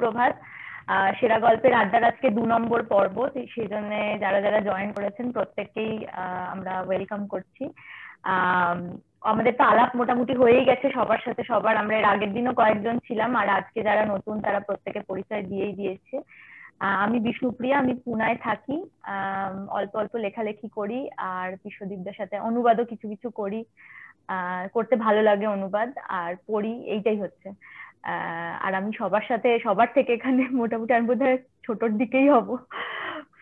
সুপ্রভাত। সেরা গল্পের আড্ডার আজকে দু নম্বর পর্ব, সেই জন্য যারা যারা জয়েন করেছেন প্রত্যেককেই আমরা ওয়েলকাম করছি। আমাদের তো আলাপ মোটামুটি হয়েই গেছে, সবার সাথে সবার। আমরা এর আগের দিনও কয়েকজন ছিলাম, আর আজকে যারা নতুন, তারা প্রত্যেকে পরিচয় দিয়েই দিয়েছে। আমি বিষ্ণুপ্রিয়া, আমি পুনায় থাকি। অল্প অল্প লেখালেখি করি, আর বিশ্বদীপদের সাথে অনুবাদও কিছু কিছু করি। করতে ভালো লাগে অনুবাদ, আর পড়ি, এইটাই হচ্ছে। আর আমি সবার সাথে, সবার থেকে এখানে মোটামুটি আমি বোধহয় ছোটর দিকেই হব।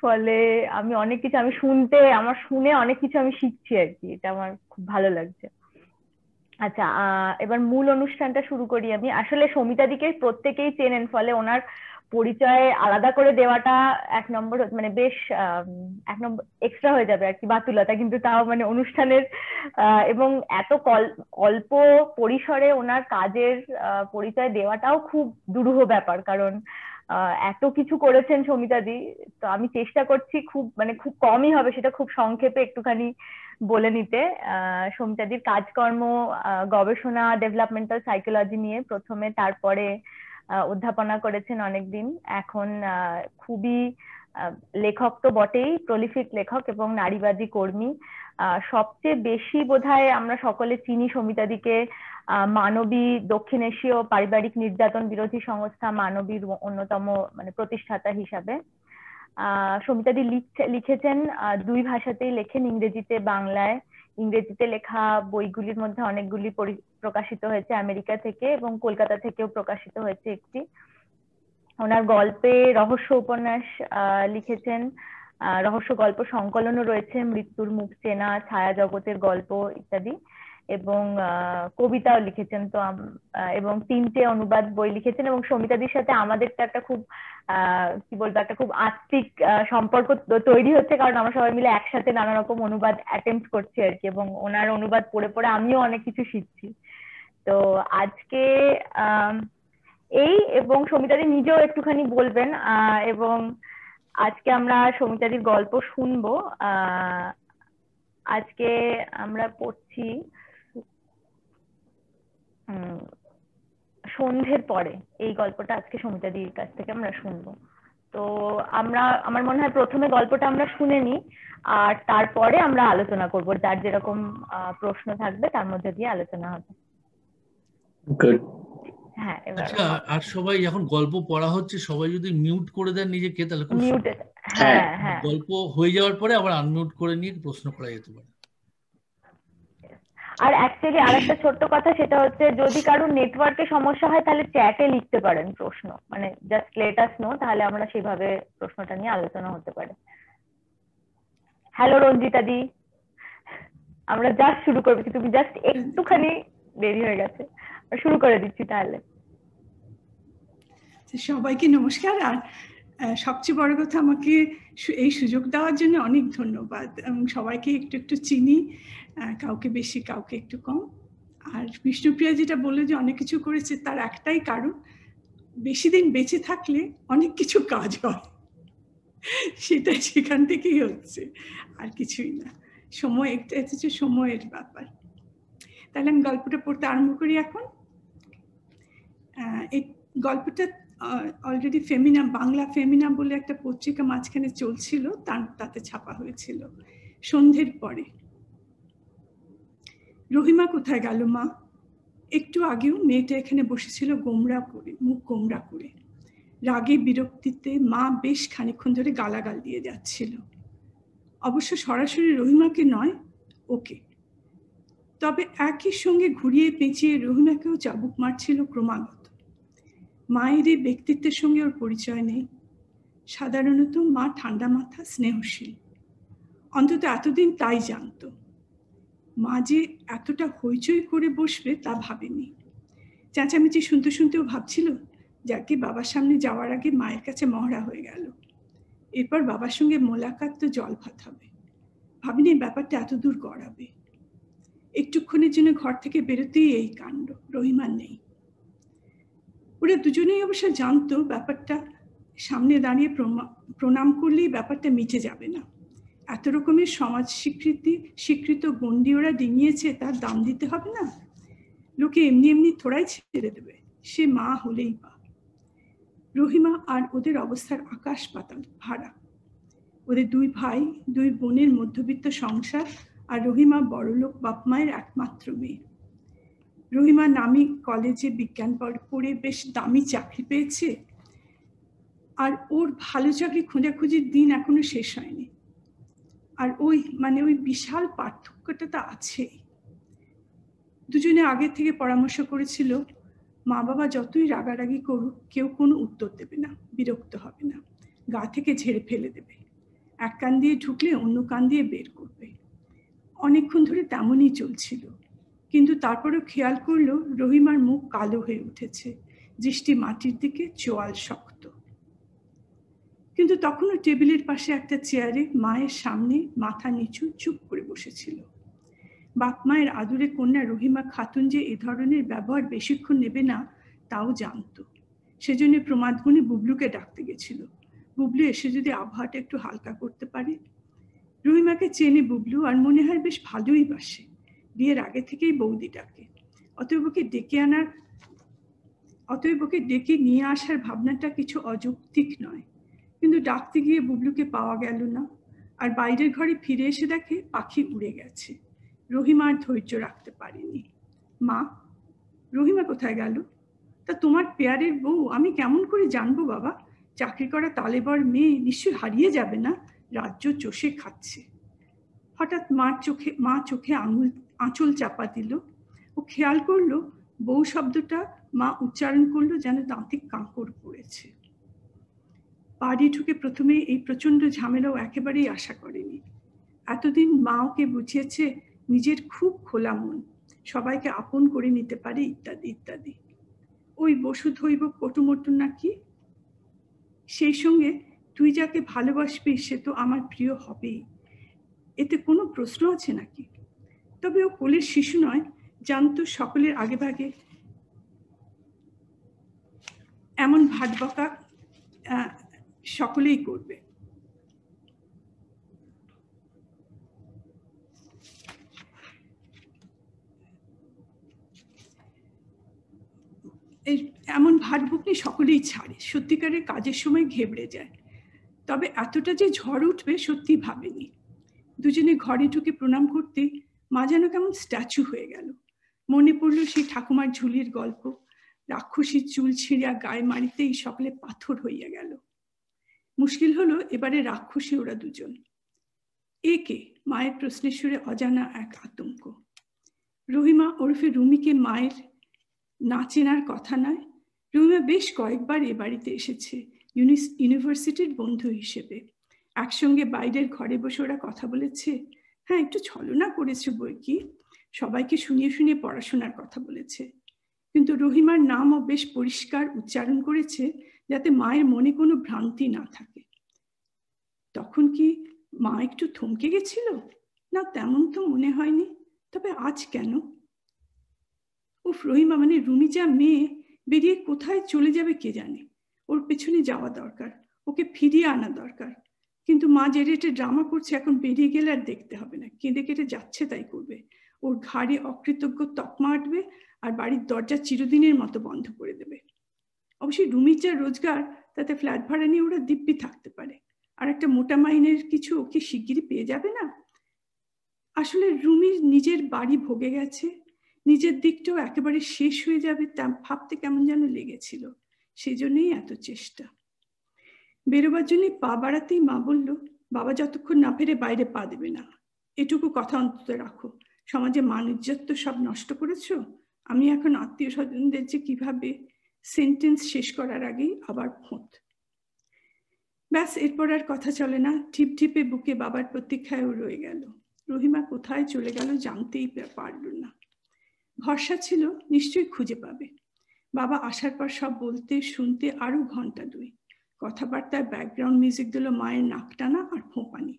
ফলে আমি অনেক কিছু, আমি শুনতে, আমার শুনে অনেক কিছু আমি শিখছি আর কি, এটা আমার খুব ভালো লাগছে। আচ্ছা এবার মূল অনুষ্ঠানটা শুরু করি আমি। আসলে সমিতা দিকে প্রত্যেকেই চেনেন, ফলে ওনার পরিচয় আলাদা করে দেওয়াটা এক নম্বর মানে বেশ এক নম্বর এক্সট্রা হয়ে যাবে আর কি বাতুলতা। কিন্তু তাও মানে অনুষ্ঠানের এবং এত অল্প পরিসরে ওনার কাজের পরিচয় দেওয়াটাও খুব দুরূহ ব্যাপার। কারণ এত কিছু করেছেন সমিতাদি, তো আমি চেষ্টা করছি খুব মানে খুব কমই হবে সেটা খুব সংক্ষেপে একটুখানি বলে নিতে। সমিতাদির কাজকর্ম গবেষণা ডেভেলপমেন্টাল সাইকোলজি নিয়ে প্রথমে, তারপরে অধ্যাপনা করেছেন অনেকদিন। এখন খুবই লেখক তো বটেই প্রলিফিক লেখক এবং নারীবাদী কর্মী। সবচেয়ে বেশি বোধহয় আমরা সকলে চিনি সমিতাদিকে মানবী দক্ষিণ এশীয় পারিবারিক নির্যাতন বিরোধী সংস্থা মানবীর অন্যতম মানে প্রতিষ্ঠাতা হিসাবে। আহ, সমিতাদি লিখছে, লিখেছেন দুই ভাষাতেই লেখেন ইংরেজিতে, বাংলায়। ইংরেজিতে লেখা বইগুলির মধ্যে অনেকগুলি প্রকাশিত হয়েছে আমেরিকা থেকে এবং কলকাতা থেকেও প্রকাশিত হয়েছে একটি। ওনার গল্পে রহস্য উপন্যাস লিখেছেন। রহস্য গল্প সংকলনও রয়েছে, মৃত্যুর মুখ চেনা, ছায়া জগতের গল্প ইত্যাদি। এবং কবিতাও লিখেছেন। তো এবং তিনটে অনুবাদ বই লিখেছেন এবং সমিতাদির সাথে আমাদের তো একটা খুব কি বলব, একটা খুব আত্মিক সম্পর্ক তৈরি হচ্ছে কারণ আমরা সবাই মিলে একসাথে নানা রকম অনুবাদ অ্যাটেম্প করছি আর কি এবং ওনার অনুবাদ পড়ে পড়ে আমিও অনেক কিছু শিখছি। তো আজকে এই এবং সমিতাদি নিজেও একটুখানি বলবেন এবং আজকে আমরা সমিতাদির গল্প শুনব। আজকে আমরা পড়ছি সন্ধ্যের পরে এই গল্পটা আজকে সমিতাদির কাছ থেকে আমরা শুনব। তো আমরা আমার মনে হয় প্রথমে গল্পটা আমরা শুনে নিই আর তারপরে আমরা আলোচনা করব যার যেরকম প্রশ্ন থাকবে তার মধ্যে দিয়ে আলোচনা হবে। হ্যাঁ আচ্ছা আর সবাই যখন গল্প পড়া হচ্ছে সবাই যদি মিউট করে দেন নিজেকে তাহলে হ্যাঁ হ্যাঁ। গল্প হয়ে যাওয়ার পরে আবার আনমিউট করে নিয়ে প্রশ্ন করা যেতে পারে। আর অ্যাকচুয়ালি আরেকটা ছোট্ট কথা, সেটা হচ্ছে যদি কারোর নেটওয়ার্কে সমস্যা হয়, তাহলে চ্যাটে লিখতে পারেন প্রশ্ন। মানে জাস্ট লেটাস নো তাহলে আমরা সেভাবে প্রশ্নটা নিয়ে আলোচনা হতে পারে। হ্যালো রঞ্জিতা দি। আমরা জাস্ট শুরু করব তুমি জাস্ট একটুখানি দেরি হয়ে গেছে। শুরু করে দিচ্ছি তাহলে। সবাইকে নমস্কার, আর সবচেয়ে বড় কথা আমাকে এই সুযোগ দেওয়ার জন্য অনেক ধন্যবাদ সবাইকে একটু একটু চিনি কাউকে বেশি, কাউকে একটু কম। আর বিষ্ণুপ্রিয়া যেটা বলল যে অনেক কিছু করেছে, তার একটাই কারণ, বেশি দিন বেঁচে থাকলে অনেক কিছু কাজ হয়। সেটা সেখান থেকেই হচ্ছে, আর কিছুই না। সময় একটা হচ্ছে সময়ের ব্যাপার। তাহলে আমি গল্পটা পড়তে আরম্ভ করি এখন। এই গল্পটা অলরেডি ফেমিনা বাংলা ফেমিনা বলে একটা পত্রিকা মাঝখানে চলছিল, তার, তাতে ছাপা হয়েছিল। সন্ধ্যের পরে। রহিমা কোথায় গেল মা? একটু আগেও মেয়েটা এখানে বসেছিল গোমরা করে, মুখ গোমরা করে। রাগে, বিরক্তিতে মা বেশ খানিক্ষণ ধরে গালাগাল দিয়ে যাচ্ছিল। অবশ্য সরাসরি রহিমাকে নয়, ওকে। তবে একই সঙ্গে ঘুরিয়ে পেঁচিয়ে রহিমাকেও চাবুক মারছিল ক্রমাগত। মায়ের এই ব্যক্তিত্বের সঙ্গে ওর পরিচয় নেই। সাধারণত মা ঠান্ডা মাথা, স্নেহশীল। অন্তত এতদিন তাই জানত। মা যে এতটা হইচই করে বসবে তা ভাবেনি। চেঁচামেচি শুনতে শুনতেও ভাবছিল যাকে বাবার সামনে যাওয়ার আগে মায়ের কাছে মহড়া হয়ে গেল। এরপর বাবার সঙ্গে মোলাকাত তো জল ভাত হবে। ভাবিনি ব্যাপারটা এত দূর গড়াবে। একটুক্ষণের জন্য ঘর থেকে বেরোতেই এই কাণ্ড। রহিমান নেই। ওরা দুজনেই অবশ্য জানতো ব্যাপারটা। সামনে দাঁড়িয়ে প্রণাম করলেই ব্যাপারটা মিটে যাবে না। এত রকমের সমাজ স্বীকৃতি, স্বীকৃত গন্ডি ওরা ডিঙিয়েছে, তার দাম দিতে হবে না? লোকে এমনি এমনি থোড়াই ছেড়ে দেবে, সে মা হলেই পা রহিমা আর ওদের অবস্থার আকাশ পাতাল, ভাড়া। ওদের দুই ভাই, দুই বোনের মধ্যবিত্ত সংসার আর রহিমা বড়লোক বাপ মায়ের একমাত্র মেয়ে। রহিমা নামি কলেজে বিজ্ঞান পড়ে বেশ দামি চাকরি পেয়েছে। আর ওর ভালো চাকরি খোঁজাখুঁজির দিন এখনও শেষ হয়নি। আর ওই মানে ওই বিশাল পার্থক্যটা তো আছেই। দুজনে আগে থেকে পরামর্শ করেছিল মা বাবা যতই রাগারাগি করুক, কেউ কোনো উত্তর দেবে না, বিরক্ত হবে না, গা থেকে ঝেড়ে ফেলে দেবে। এক কান দিয়ে ঢুকলে অন্য কান দিয়ে বের করবে। অনেকক্ষণ ধরে তেমনই চলছিল। কিন্তু তারপরেও খেয়াল করল রহিমার মুখ কালো হয়ে উঠেছে। দৃষ্টি মাটির দিকে, চোয়াল শক্ত। কিন্তু তখনও টেবিলের পাশে একটা চেয়ারে মায়ের সামনে মাথা নিচু চুপ করে বসেছিল। বাপ মায়ের আদুরে কন্যা রহিমা খাতুন যে এ ধরনের ব্যবহার বেশিক্ষণ নেবে না, তাও জানত। সেজন্য প্রমাদগুণে বুবলুকে ডাকতে গেছিল। বুবলু এসে যদি আবহাওয়াটা একটু হালকা করতে পারে? রহিমাকে চেনে বুবলু, আর মনে হয় বেশ ভালোই বাসে। বিয়ের আগে থেকেই বৌদি ডাকে অতএব ওকে ডেকে আনার, অতএব ওকে ডেকে নিয়ে আসার ভাবনাটা কিছু অযৌক্তিক নয়। কিন্তু ডাকতে গিয়ে বুবলুকে পাওয়া গেল না। আর বাইরের ঘরে ফিরে এসে দেখে পাখি উড়ে গেছে। রহিমা আর ধৈর্য রাখতে পারেনি। মা, রহিমা কোথায় গেল? তা তোমার পেয়ারের বউ, আমি কেমন করে জানব বাবা? চাকরি করা তালেবর মেয়ে নিশ্চয়ই হারিয়ে যাবে না? রাজ্য চষে খাচ্ছে। হঠাৎ মার চোখে, মা চোখে আঙুল আঁচল চাপা দিল। ও খেয়াল করল বউ শব্দটা মা উচ্চারণ করল যেন দাঁতে কাঁকড় পড়েছে। বাড়ি ঢুকে প্রথমে এই প্রচণ্ড ঝামেলাও একেবারেই আশা করেনি। এতদিন মা ওকে বুঝিয়েছে নিজের খুব খোলা মন, সবাইকে আপন করে নিতে পারে ইত্যাদি ইত্যাদি। ওই বসু ধৈব কটুমটু নাকি? সেই সঙ্গে তুই যাকে ভালোবাসবি সে তো আমার প্রিয় হবেই। এতে কোনো প্রশ্ন আছে নাকি? তবে ও কোলের শিশু নয়, জানতো সকলের আগে ভাগে এমন ভাট বকা সকলেই করবে। এমন ভাট বুকনি সকলেই ছাড়ে, সত্যিকারের কাজের সময় ঘেবড়ে যায়। তবে এতটা যে ঝড় উঠবে সত্যি ভাবেনি। দুজনে ঘরে ঢুকে প্রণাম করতে মা যেন কেমন স্ট্যাচু হয়ে গেল। মনে পড়ল সেই ঠাকুমার ঝুলির গল্প। রাক্ষসীর চুল ছিঁড়িয়া গায়ে মারিতেই সকলে পাথর হইয়া গেল। মুশকিল হলো এবারে রাক্ষসী ওরা দুজন। একে মায়ের প্রশ্নের সুরে অজানা এক আতঙ্ক। রহিমা ওরফে রুমিকে মায়ের না চেনার কথা নয় রুমিমা বেশ কয়েকবার এ বাড়িতে এসেছে ইউনিভার্সিটির বন্ধু হিসেবে। একসঙ্গে বাইরের ঘরে বসে ওরা কথা বলেছে হ্যাঁ একটু ছলনা করেছে বই কি? সবাইকে শুনিয়ে শুনিয়ে পড়াশোনার কথা বলেছে। কিন্তু রহিমার নামও বেশ পরিষ্কার উচ্চারণ করেছে যাতে মায়ের মনে কোনো ভ্রান্তি না থাকে। তখন কি মা একটু থমকে গেছিল? না, তেমন তো মনে হয়নি। তবে আজ কেন? ও রহিমা মানে রুমিজা মেয়ে বেরিয়ে কোথায় চলে যাবে কে জানে? ওর পেছনে যাওয়া দরকার। ওকে ফিরিয়ে আনা দরকার। কিন্তু মা যে রেটে ড্রামা করছে, এখন বেরিয়ে গেলে আর দেখতে হবে না। কেঁদে কেটে যাচ্ছে তাই করবে। ওর ঘাড়ে অকৃতজ্ঞ তকমা আটবে আর বাড়ির দরজা চিরদিনের মতো বন্ধ করে দেবে। অবশ্যই রুমির যা রোজগার, তাতে ফ্ল্যাট ভাড়া নিয়ে ওরা দিব্যি থাকতে পারে। আর একটা মোটা মাইনের কিছু ওকে শিগগিরই পেয়ে যাবে না? আসলে রুমির নিজের বাড়ি ভোগে গেছে। নিজের দিকটাও একেবারে শেষ হয়ে যাবে তা ভাবতে কেমন যেন লেগেছিল। সেই জন্যই এত চেষ্টা। বেরোবার জন্য পা বাড়াতেই মা বলল, বাবা যতক্ষণ না ফেরে বাইরে পা দেবে না। এটুকু কথা অন্তত রাখো। সমাজে মান তো সব নষ্ট করেছ। আমি এখন আত্মীয় স্বজনদের যে কীভাবে সেন্টেন্স শেষ করার আগেই আবার ফোঁত ব্যাস, এরপর আর কথা চলে না। টিপ টিপে বুকে বাবার প্রতীক্ষায়ও রয়ে গেল। রহিমা কোথায় চলে গেল জানতেই পারল না। ভরসা ছিল, নিশ্চয়ই খুঁজে পাবে। বাবা আসার পর সব বলতে, শুনতে আরও ঘণ্টা দুই। কথাবার্তায় ব্যাকগ্রাউন্ড মিউজিক দিল মায়ের নাক টানা আর ফোঁপানি।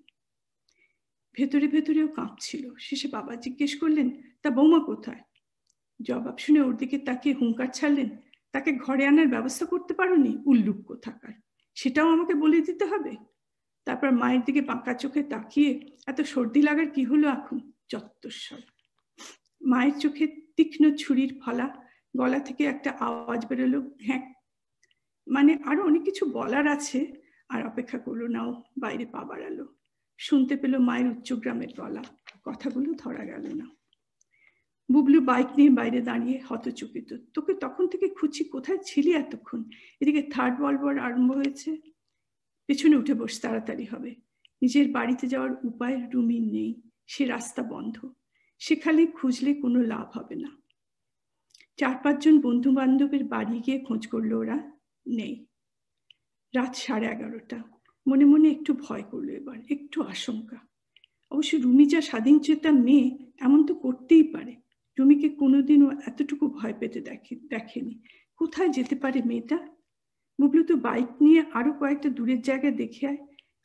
ভেতরে ভেতরেও কাঁপছিল। শেষে বাবা জিজ্ঞেস করলেন, তা বৌমা কোথায়? জবাব শুনে ওর দিকে তাকে হুঙ্কার ছাড়লেন, তাকে ঘরে আনার ব্যবস্থা করতে পারোনি? উল্লুক কোথাকার। সেটাও আমাকে বলে দিতে হবে। তারপর মায়ের দিকে বাঁকা চোখে তাকিয়ে, এত সর্দি লাগার কি হলো এখন? চত্বস্বর মায়ের চোখে তীক্ষ্ণ ছুরির ফলা, গলা থেকে একটা আওয়াজ বেরোলো হ্যাঁ মানে আরও অনেক কিছু বলার আছে। আর অপেক্ষা করল, নাও বাইরে পা বাড়ালো। শুনতে পেল মায়ের উচ্চগ্রামের গলা। কথাগুলো ধরা গেল না। বুবলু বাইক নিয়ে বাইরে দাঁড়িয়ে হতচকিত। তোকে তখন থেকে খুঁজছি, কোথায় ছিলি এতক্ষণ? এদিকে থার্ড ওয়ার্ল্ড ওয়ার আরম্ভ হয়েছে। পেছনে উঠে বস, তাড়াতাড়ি হবে। নিজের বাড়িতে যাওয়ার উপায় রুমি নেই। সে রাস্তা বন্ধ। সেখানে খুঁজলে কোনো লাভ হবে না। চার পাঁচজন বন্ধু বান্ধবের বাড়ি গিয়ে খোঁজ করল ওরা। নেই। রাত সাড়ে এগারোটা। মনে মনে একটু ভয় করল এবার, একটু আশঙ্কা। অবশ্য রুমি যা স্বাধীন চেতা মেয়ে, এমন তো করতেই পারে। রুমিকে কোনোদিনও এতটুকু ভয় পেতে দেখে, দেখেনি। কোথায় যেতে পারে মেয়েটা? বুবলু তো বাইক নিয়ে আরও কয়েকটা দূরের জায়গায় দেখে আয়।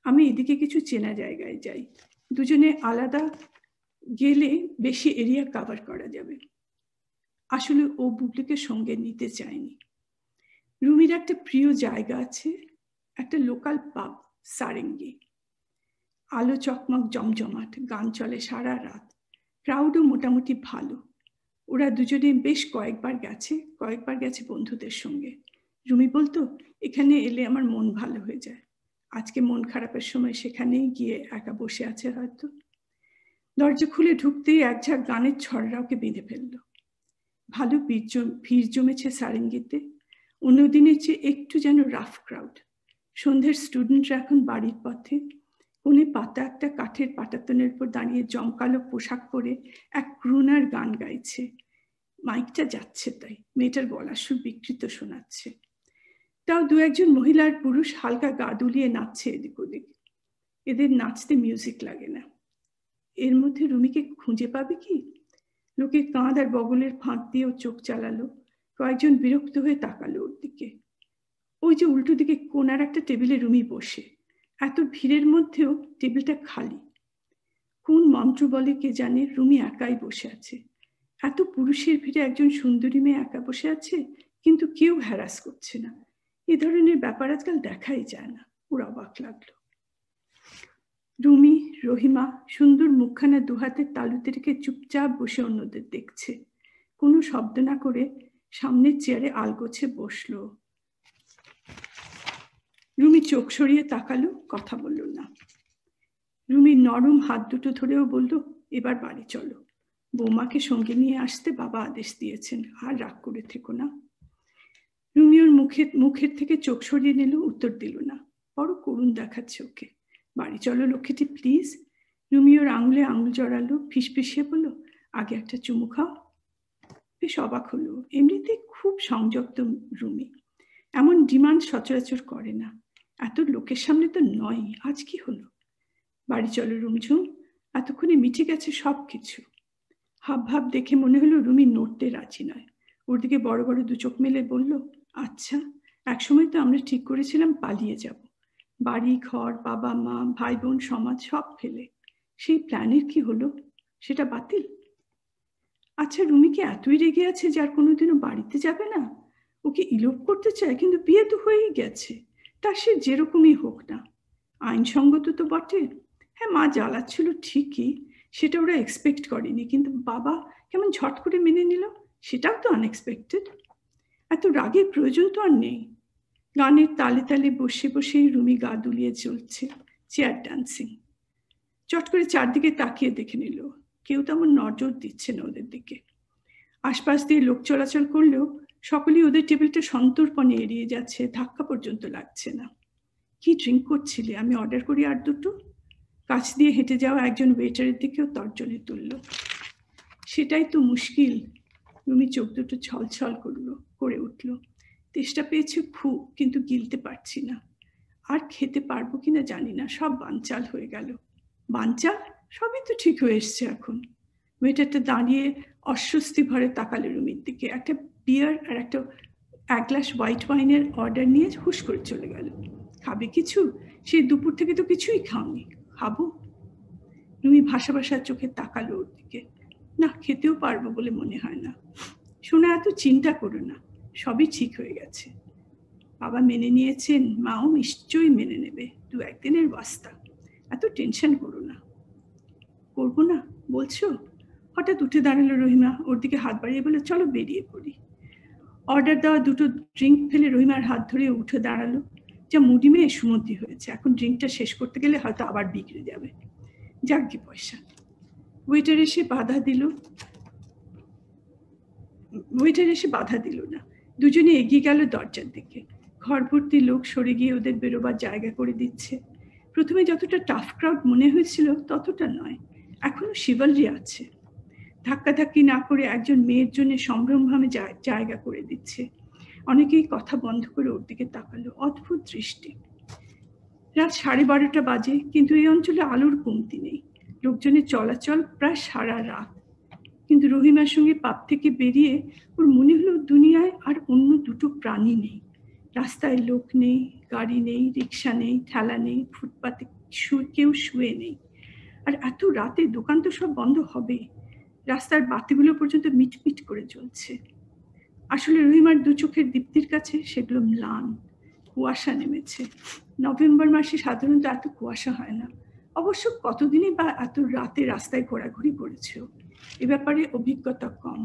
আমি এদিকে কিছু চেনা জায়গায় যাই। দুজনে আলাদা গেলে বেশি এরিয়া কাভার করা যাবে। আসলে ও বুবলুকে সঙ্গে নিতে চায়নি। রুমির একটা প্রিয় জায়গা আছে, একটা লোকাল পাব সারেঙ্গি। আলো চকমক জমজমাট, গান চলে সারা রাত। ক্রাউডও মোটামুটি ভালো। ওরা দুজনে বেশ কয়েকবার গেছে কয়েকবার গেছে বন্ধুদের সঙ্গে। রুমি বলতো, এখানে এলে আমার মন ভালো হয়ে যায়। আজকে মন খারাপের সময় সেখানেই গিয়ে একা বসে আছে হয়তো। দরজা খুলে ঢুকতেই এক ঝাঁক গানের ছড়রা ওকে বেঁধে ফেলল। ভালো ভিড় জমেছে সারেঙ্গিতে। অন্যদিনের চেয়ে একটু যেন রাফ ক্রাউড সন্ধ্যের স্টুডেন্টরা এখন বাড়ির পথে। কোনে পাতা, একটা কাঠের পাটাতনের উপর দাঁড়িয়ে জমকালো পোশাক পরে এক ক্রুনার গান গাইছে। মাইকটা যাচ্ছে তাই, মেয়েটার গলা সুর বিকৃত শোনাচ্ছে। তাও দু একজন মহিলার পুরুষ হালকা গা দুলিয়ে নাচছে এদিক ওদিক। এদের নাচতে মিউজিক লাগে না। এর মধ্যে রুমিকে খুঁজে পাবে কি? লোকে কাঁধ আর বগলের ফাঁক দিয়েও চোখ চালালো। কয়েকজন বিরক্ত হয়ে তাকালো ওর দিকে। ওই যে উল্টো দিকে কোনার একটা টেবিলে রুমি বসে। এত ভিড়ের মধ্যেও টেবিলটা খালি। কোন মন্ত্র বলে কে জানে রুমি একাই বসে আছে। এত পুরুষের ভিড়ে একজন সুন্দরী মেয়ে একা বসে আছে, কিন্তু কেউ হ্যারাস করছে না। এ ধরনের ব্যাপার আজকাল দেখাই যায় না। ওর অবাক লাগল। রুমি, রহিমা সুন্দর মুখখানা দুহাতের তালুতে রেখে চুপচাপ বসে অন্যদের দেখছে। কোনো শব্দ না করে সামনের চেয়ারে আলগোছে বসল। রুমি চোখ সরিয়ে তাকালো, কথা বলল না। রুমির নরম হাত দুটো ধরেও বলল, এবার বাড়ি চলো। বৌমাকে সঙ্গে নিয়ে আসতে বাবা আদেশ দিয়েছেন, আর রাগ করে থেকো না। রুমি ওর মুখের মুখের থেকে চোখ সরিয়ে নিল, উত্তর দিল না। বড় করুণ দেখাচ্ছে ওকে। বাড়ি চলো লক্ষ্মীটি, প্লিজ। রুমি ওর আঙুলে আঙুল জড়ালো, ফিসফিসিয়ে বলল, আগে একটা চুমু খাও। বেশ অবাক হলো। এমনিতে খুব সংযুক্ত রুমি। এমন ডিমান্ড সচরাচর করে না। এত লোকের সামনে তো নয়। আজ কি হলো? বাড়ি চলো রুমঝুম। এতক্ষণে মিটে গেছে সব কিছু হাব ভাব দেখে মনে হলো রুমি নড়তে রাজি নয়। ওর দিকে বড় বড় দু চোখ মেলে বলল আচ্ছা একসময় তো আমরা ঠিক করেছিলাম পালিয়ে যাব। বাড়ি, ঘর বাবা মা ভাই বোন সমাজ সব ফেলে। সেই প্ল্যানের কি হলো? সেটা বাতিল? আচ্ছা রুমি কি এতই রেগে আছে যার কোনোদিনও বাড়িতে যাবে না? ওকে ইলোপ করতে চায়, কিন্তু বিয়ে তো হয়েই গেছে। তা সে যেরকমই হোক না। আইনসঙ্গত তো বটে। হ্যাঁ মা জ্বালাচ্ছিল ঠিকই, সেটা ওরা এক্সপেক্ট করেনি, কিন্তু বাবা কেমন ঝট করে মেনে নিল, সেটাও তো আনএক্সপেক্টেড এত রাগের প্রয়োজন তো আর নেই। গানের তালে তালে বসে বসে রুমি গা দুলিয়ে চলছে চেয়ার ডান্সিং চট করে চারদিকে তাকিয়ে দেখে নিল। কেউ তেমন নজর দিচ্ছে না ওদের দিকে। আশপাশ দিয়ে লোক চলাচল করলেও সকলেই ওদের টেবিলটা সন্তর্পণে এড়িয়ে যাচ্ছে, ধাক্কা পর্যন্ত লাগছে না। কি ড্রিঙ্ক করছিলে? আমি অর্ডার করি আর দুটো। কাছ দিয়ে হেঁটে যাওয়া একজন ওয়েটারের দিকেও তর্জনে তুলল। সেটাই তো মুশকিল। রুমি চোখ দুটো ছল ছল করল, করে উঠল। তেষ্টা পেয়েছে খুব, কিন্তু গিলতে পারছি না। আর খেতে পারব কিনা জানি না, সব বানচাল হয়ে গেল। বানচাল সবই তো ঠিক হয়ে এসছে এখন। ওয়েটারটা দাঁড়িয়ে অস্বস্তি ভরে তাকালে রুমির দিকে। একটা বিয়ার আর একটা, এক গ্লাস হোয়াইট ওয়াইনের অর্ডার নিয়ে হুশ করে চলে গেল। খাবে কিছু? সেই দুপুর থেকে তো কিছুই খাওনি। খাব? রুমি ভাষা ভাষার চোখে তাকালো ওর দিকে। না, খেতেও পারব বলে মনে হয় না। শোনা এত চিন্তা করো না। সবই ঠিক হয়ে গেছে। বাবা মেনে নিয়েছেন, মাও নিশ্চয়ই মেনে নেবে। দু একদিনের বাস্তা। এত টেনশন করো না। করব না, বলছো? হঠাৎ উঠে দাঁড়াল রহিমা, ওর দিকে হাত বাড়িয়ে বলে চলো বেরিয়ে পড়ি। অর্ডার দেওয়া দুটো ড্রিঙ্ক ফেলে রহিমার হাত ধরে উঠে দাঁড়াল। যা মুডি মেয়ে সুমতি হয়েছে। এখন ড্রিঙ্কটা শেষ করতে গেলে হয়তো আবার বিগড়ে যাবে। যাক কি পয়সা। ওয়েটার এসে বাধা দিল। ওয়েটার এসে বাধা দিল না। দুজনে এগিয়ে গেল দরজার দিকে। ঘর ভর্তি লোক সরে গিয়ে ওদের বেরোবার জায়গা করে দিচ্ছে। প্রথমে যতটা টাফ ক্রাউড মনে হয়েছিল, ততটা নয়। এখনও শিবালরি আছে। ধাক্কাধাক্কি না করে একজন মেয়ের জন্য সম্ভ্রমভাবে জায়গা করে দিচ্ছে। অনেকেই কথা বন্ধ করে ওর দিকে তাকালো। অদ্ভুত দৃষ্টি। রাত সাড়ে বারোটা বাজে, কিন্তু এই অঞ্চলে আলোর কমতি নেই। লোকজনের চলাচল প্রায় সারা রাত। কিন্তু রহিমার সঙ্গে পাপ থেকে বেরিয়ে ওর মনে হলো দুনিয়ায় আর অন্য দুটো প্রাণী নেই। রাস্তায় লোক নেই, গাড়ি নেই, রিক্সা নেই, ঠেলা নেই, ফুটপাতে কেউ শুয়ে নেই। আর এত রাতে দোকান তো সব বন্ধ হবে রাস্তার বাতিগুলো পর্যন্ত মিটমিট করে জ্বলছে আসলে রহিমার দু চোখের দীপ্তির কাছে সেগুলো ম্লান, কুয়াশা নেমেছে। নভেম্বর মাসে সাধারণত এত কুয়াশা হয় না। অবশ্য কতদিনই বা এত রাতে রাস্তায় ঘোরাঘুরি করেছে এ ব্যাপারে অভিজ্ঞতা কম।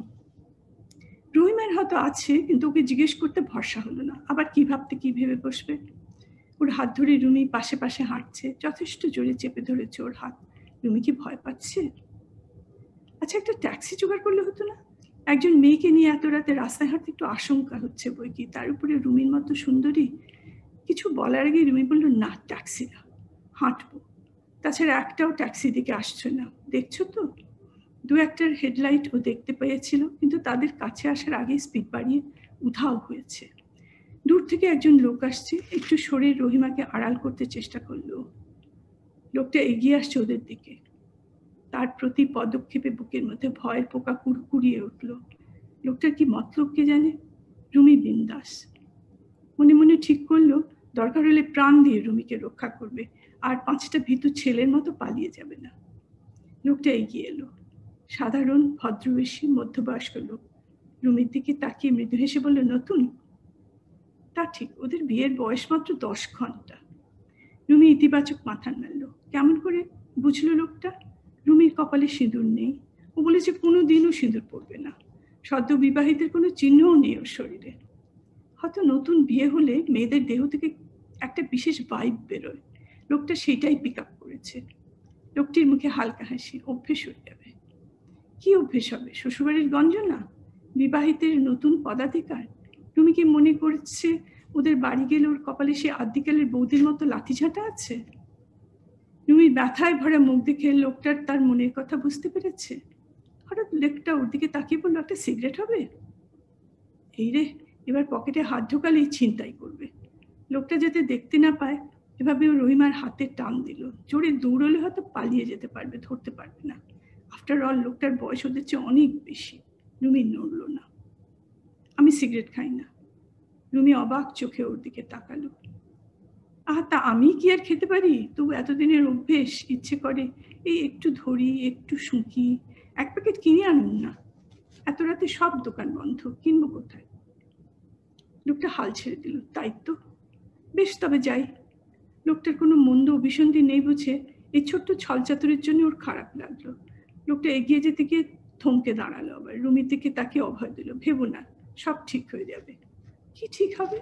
রহিমের হয়তো আছে, কিন্তু ওকে জিজ্ঞেস করতে ভরসা হলো না। আবার কি ভাবতে, কি ভেবে বসবে? ওর হাত ধরে রুমি পাশে পাশে হাঁটছে। যথেষ্ট জোরে চেপে ধরেছে ওর হাত। রুমি কি ভয় পাচ্ছে? আচ্ছা একটা ট্যাক্সি জোগাড় করলে হতো না? একজন মেয়েকে নিয়ে এত রাতে রাস্তায় হাঁটতে একটু আশঙ্কা হচ্ছে বই কি। তার উপরে রুমির মতো সুন্দরী? কিছু বলার আগে রুমি বলল, না, ট্যাক্সি না, হাঁটবো। তাছাড়া একটাও ট্যাক্সি দিকে আসছে না। দেখছ তো? দু একটার হেডলাইট ও দেখতে পেয়েছিল, কিন্তু তাদের কাছে আসার আগে স্পিড বাড়িয়ে উধাও হয়েছে। দূর থেকে একজন লোক আসছে, একটু শরীর রহিমাকে আড়াল করতে চেষ্টা করল। লোকটা এগিয়ে আসছে ওদের দিকে। তার প্রতি পদক্ষেপে বুকের মধ্যে ভয়ের পোকা কুড়কুড়িয়ে উঠল। লোকটার কি মতলব কে জানে? রুমি বিন্দাস। মনে মনে ঠিক করল, দরকার হলে প্রাণ দিয়ে রুমিকে রক্ষা করবে, আর পাঁচটা ভীতু ছেলের মতো পালিয়ে যাবে না। লোকটা এগিয়ে এলো। সাধারণ ভদ্রবেশী মধ্যবয়স্ক লোক। রুমির দিকে তাকিয়ে মৃদু হেসে বলল, নতুন? তা ঠিক, ওদের বিয়ের বয়স মাত্র দশ ঘণ্টা। রুমি ইতিবাচক মাথা নাড়ল। কেমন করে? বুঝলো লোকটা। রুমির কপালে সিঁদুর নেই। ও বলেছে কোনো দিনও সিঁদুর পড়বে না। সদ্য বিবাহিতের কোনো চিহ্নও নেই ওর শরীরে। হয়তো নতুন বিয়ে হলে মেয়েদের দেহ থেকে একটা বিশেষ বাইব বেরোয়। লোকটা সেটাই পিক আপ করেছে। লোকটির মুখে হালকা হাসি, অভ্যেস হয়ে যাবে। কি অভ্যেস হবে? শ্বশুরবাড়ির গঞ্জনা? বিবাহিতের নতুন পদাধিকার? তুমি কি মনে করছে ওদের বাড়ি গেলে ওর কপালে সে আদিকালের বৌদির মতো লাথি ঝাঁটা আছে? রুমির ব্যথায় ভরা মুখ দেখে লোকটার তার মনের কথা বুঝতে পেরেছে। হঠাৎ লোকটা ওর দিকে তাকিয়ে বলল, একটা সিগারেট হবে? এই রে, এবার পকেটে হাত ঢোকালেই ছিনতাই করবে। লোকটা যাতে দেখতে না পায়, এভাবে রহিমার হাতে টান দিল। জোরে দৌড়লে হয়তো পালিয়ে যেতে পারবে, ধরতে পারবে না। আফটার অল লোকটার বয়স ওদের চেয়ে অনেক বেশি। রুমি নড়ল না। আমি সিগারেট খাই না। রুমি অবাক চোখে ওর দিকে তাকালো। আহ, তা আমি কি আর খেতে পারি? তবু এতদিনের অভ্যেস, ইচ্ছে করে এই একটু ধরি, একটু শুঁকি, এক প্যাকেট কিনে আনুন না। এত রাতে সব দোকান বন্ধ, কিনবো কোথায়? লোকটা হাল ছেড়ে দিল, তাই তো? বেশ, তবে যাই। লোকটার কোনো মন্দ অভিসন্ধি নেই বুঝে এই ছোট্ট ছলচাতুরের জন্য ওর খারাপ লাগল। লোকটা এগিয়ে যেতে গিয়ে থমকে দাঁড়াল আবার। রুমির দিকে তাকে অভয় দিল, ভেবো না, সব ঠিক হয়ে যাবে। কি ঠিক হবে?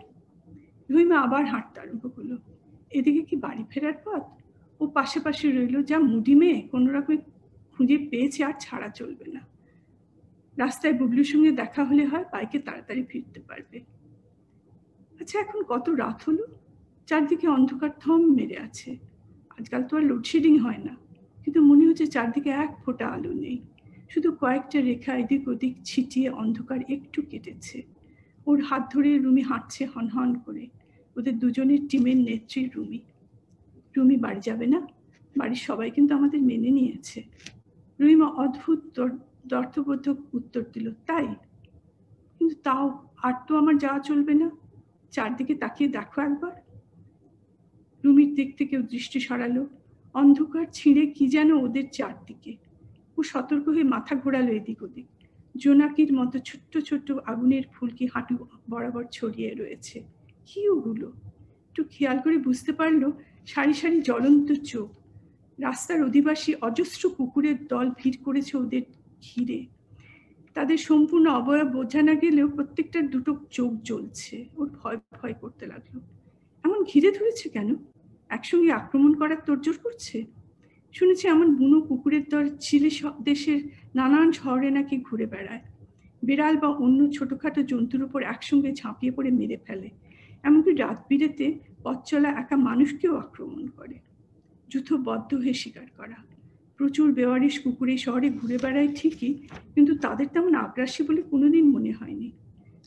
রহিমা আবার হাঁটতে আরম্ভ করল। এদিকে কি বাড়ি ফেরার পথ? ও পাশে পাশে রইল, যা মুডি মেয়ে, কোনো রকমে খুঁজে পেয়েছে আর ছাড়া চলবে না। রাস্তায় বুবলুর সঙ্গে দেখা হলে হয়, বাইকে তাড়াতাড়ি ফিরতে পারবে। আচ্ছা এখন কত রাত হলো? চারদিকে অন্ধকার থম মেরে আছে। আজকাল তো আর লোডশেডিং হয় না। কিন্তু মনে হচ্ছে চারদিকে এক ফোঁটা আলো নেই। শুধু কয়েকটা রেখা এদিক ওদিক ছিটিয়ে অন্ধকার একটু কেটেছে। ওর হাত ধরে রুমি হাঁটছে হনহন করে। ওদের দুজনের টিমের নেত্রী রুমি। রুমি বাড়ি যাবে না? বাড়ির সবাই কিন্তু আমাদের মেনে নিয়েছে। রুমিমা অদ্ভুত দর্থবোধক উত্তর দিল, তাই? কিন্তু তাও, আর তো আমার যাওয়া চলবে না। চারদিকে তাকিয়ে দেখো একবার। রুমির দিক থেকে দৃষ্টি সরালো। অন্ধকার ছিঁড়ে কি যেন ওদের চারদিকে। ও সতর্ক হয়ে মাথা ঘোরালো এদিক ওদিক। জোনাকির মতো ছোট্ট ছোট্ট আগুনের ফুলকি হাঁটু বরাবর ছড়িয়ে রয়েছে। কি ওগুলো? একটু খেয়াল করে বুঝতে পারল সারি সারি জ্বলন্ত চোখ। রাস্তার অধিবাসী অজস্র কুকুরের দল ভিড় করেছে ওদের ঘিরে। তাদের সম্পূর্ণ অবয়ব বোঝা না গেলেও প্রত্যেকটার দুটো চোখ জ্বলছে। ওর ভয় ভয় করতে লাগল। এমন ঘিরে ধরেছে কেন? একসঙ্গে আক্রমণ করার তোড়জোড় করছে? শুনেছি এমন বুনো কুকুরের দল চিলি দেশের নানান শহরে নাকি ঘুরে বেড়ায়। বিড়াল বা অন্য ছোটখাটো জন্তুর উপর একসঙ্গে ঝাঁপিয়ে পড়ে মেরে ফেলে। এমনকি রাত বিরেতে পথ চলা একা মানুষকেও আক্রমণ করে। যুদ্ধবদ্ধ হয়ে শিকার করা। প্রচুর বেওয়ারিশ কুকুরে শহরে ঘুরে বেড়ায় ঠিকই, কিন্তু তাদের তেমন আগ্রাসী বলে কোনোদিন মনে হয়নি।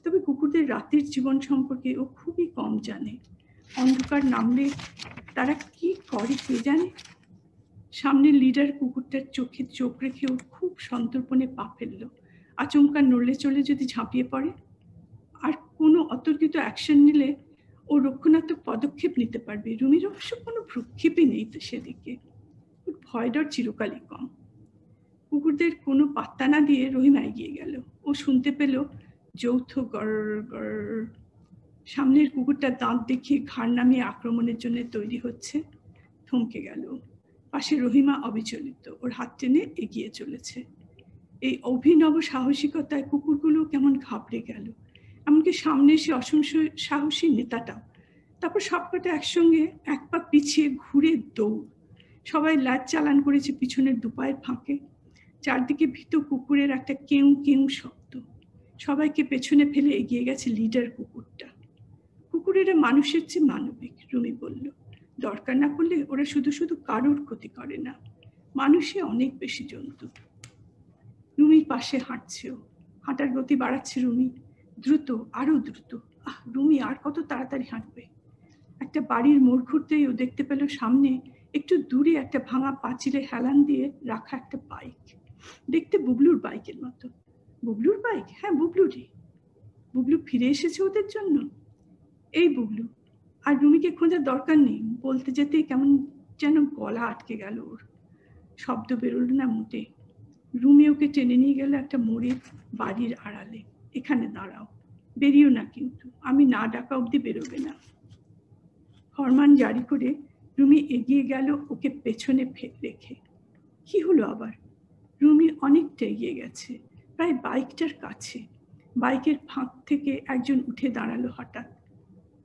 তবে কুকুরদের রাতের জীবন সম্পর্কে ও খুবই কম জানে। অন্ধকার নামলে তারা কি করে কে জানে? সামনের লিডার কুকুরটার চোখে চোখ রেখে ও খুব সন্তর্পণে পা ফেলল। আচমকা নড়লে চলে যদি ঝাঁপিয়ে পড়ে, আর কোনো অতর্কিত অ্যাকশন নিলে ও রক্ষণাত্মক পদক্ষেপ নিতে পারবে। রুমির অবশ্য কোনো ভ্রুক্ষেপই নেই তো সেদিকে। ভয় ডর চিরকালই কম। কুকুরদের কোনো পাত্তা না দিয়ে রহিমা এগিয়ে গেল। ও শুনতে পেল যৌথ গড় গড় সামনের কুকুরটা দাঁত দেখিয়ে ঘাড় নামিয়ে আক্রমণের জন্য তৈরি হচ্ছে। থমকে গেল। পাশে রহিমা অবিচলিত। ওর হাত টেনে এগিয়ে চলেছে। এই অভিনব সাহসিকতায় কুকুরগুলো কেমন ঘাবড়ে গেল। এমনকি সামনে এসে অসংখ্য সাহসী নেতাটাও তারপর সবকটা একসঙ্গে এক পা পিছিয়ে ঘুরে দৌড়। সবাই লাট চালান করেছে পিছনের দুপায়ের ফাঁকে। চারদিকে ভীত কুকুরের একটা কেউ কেউ শব্দ। সবাইকে পেছনে ফেলে এগিয়ে গেছে লিডার কুকুরটা কুকুরেরা মানুষের চেয়ে মানবিক, রুমি বলল। দরকার না পড়লে ওরা শুধু শুধু কারোর ক্ষতি করে না। মানুষে অনেক বেশি জন্তু। রুমির পাশে হাঁটছেও। হাঁটার গতি বাড়াচ্ছে রুমি। দ্রুত, আরও দ্রুত। আহ, রুমি, আর কত তাড়াতাড়ি হাঁটবে। একটা বাড়ির মোড় ঘুরতেই ও দেখতে পেল সামনে একটু দূরে একটা ভাঙা পাঁচিলে হেলান দিয়ে রাখা একটা বাইক। দেখতে বুবলুর বাইকের মতো। বুবলুর বাইক? হ্যাঁ বুবলুরই। বুবলু ফিরে এসেছে ওদের জন্য। এই বুবলু আর রুমিকে খোঁজার দরকার নেই, বলতে যেতে কেমন যেন গলা আটকে গেল ওর। শব্দ বেরোলো না মোটে। রুমি ওকে টেনে নিয়ে গেল একটা মোড়ের বাড়ির আড়ালে। এখানে দাঁড়াও, বেরিও না কিন্তু, আমি না ডাকা অবধি বেরোবে না। ফরমান জারি করে রুমি এগিয়ে গেল ওকে পেছনে রেখে। কি হলো আবার? রুমি অনেকটা এগিয়ে গেছে, প্রায় বাইকটার কাছে। বাইকের ফাঁক থেকে একজন উঠে দাঁড়াল হঠাৎ।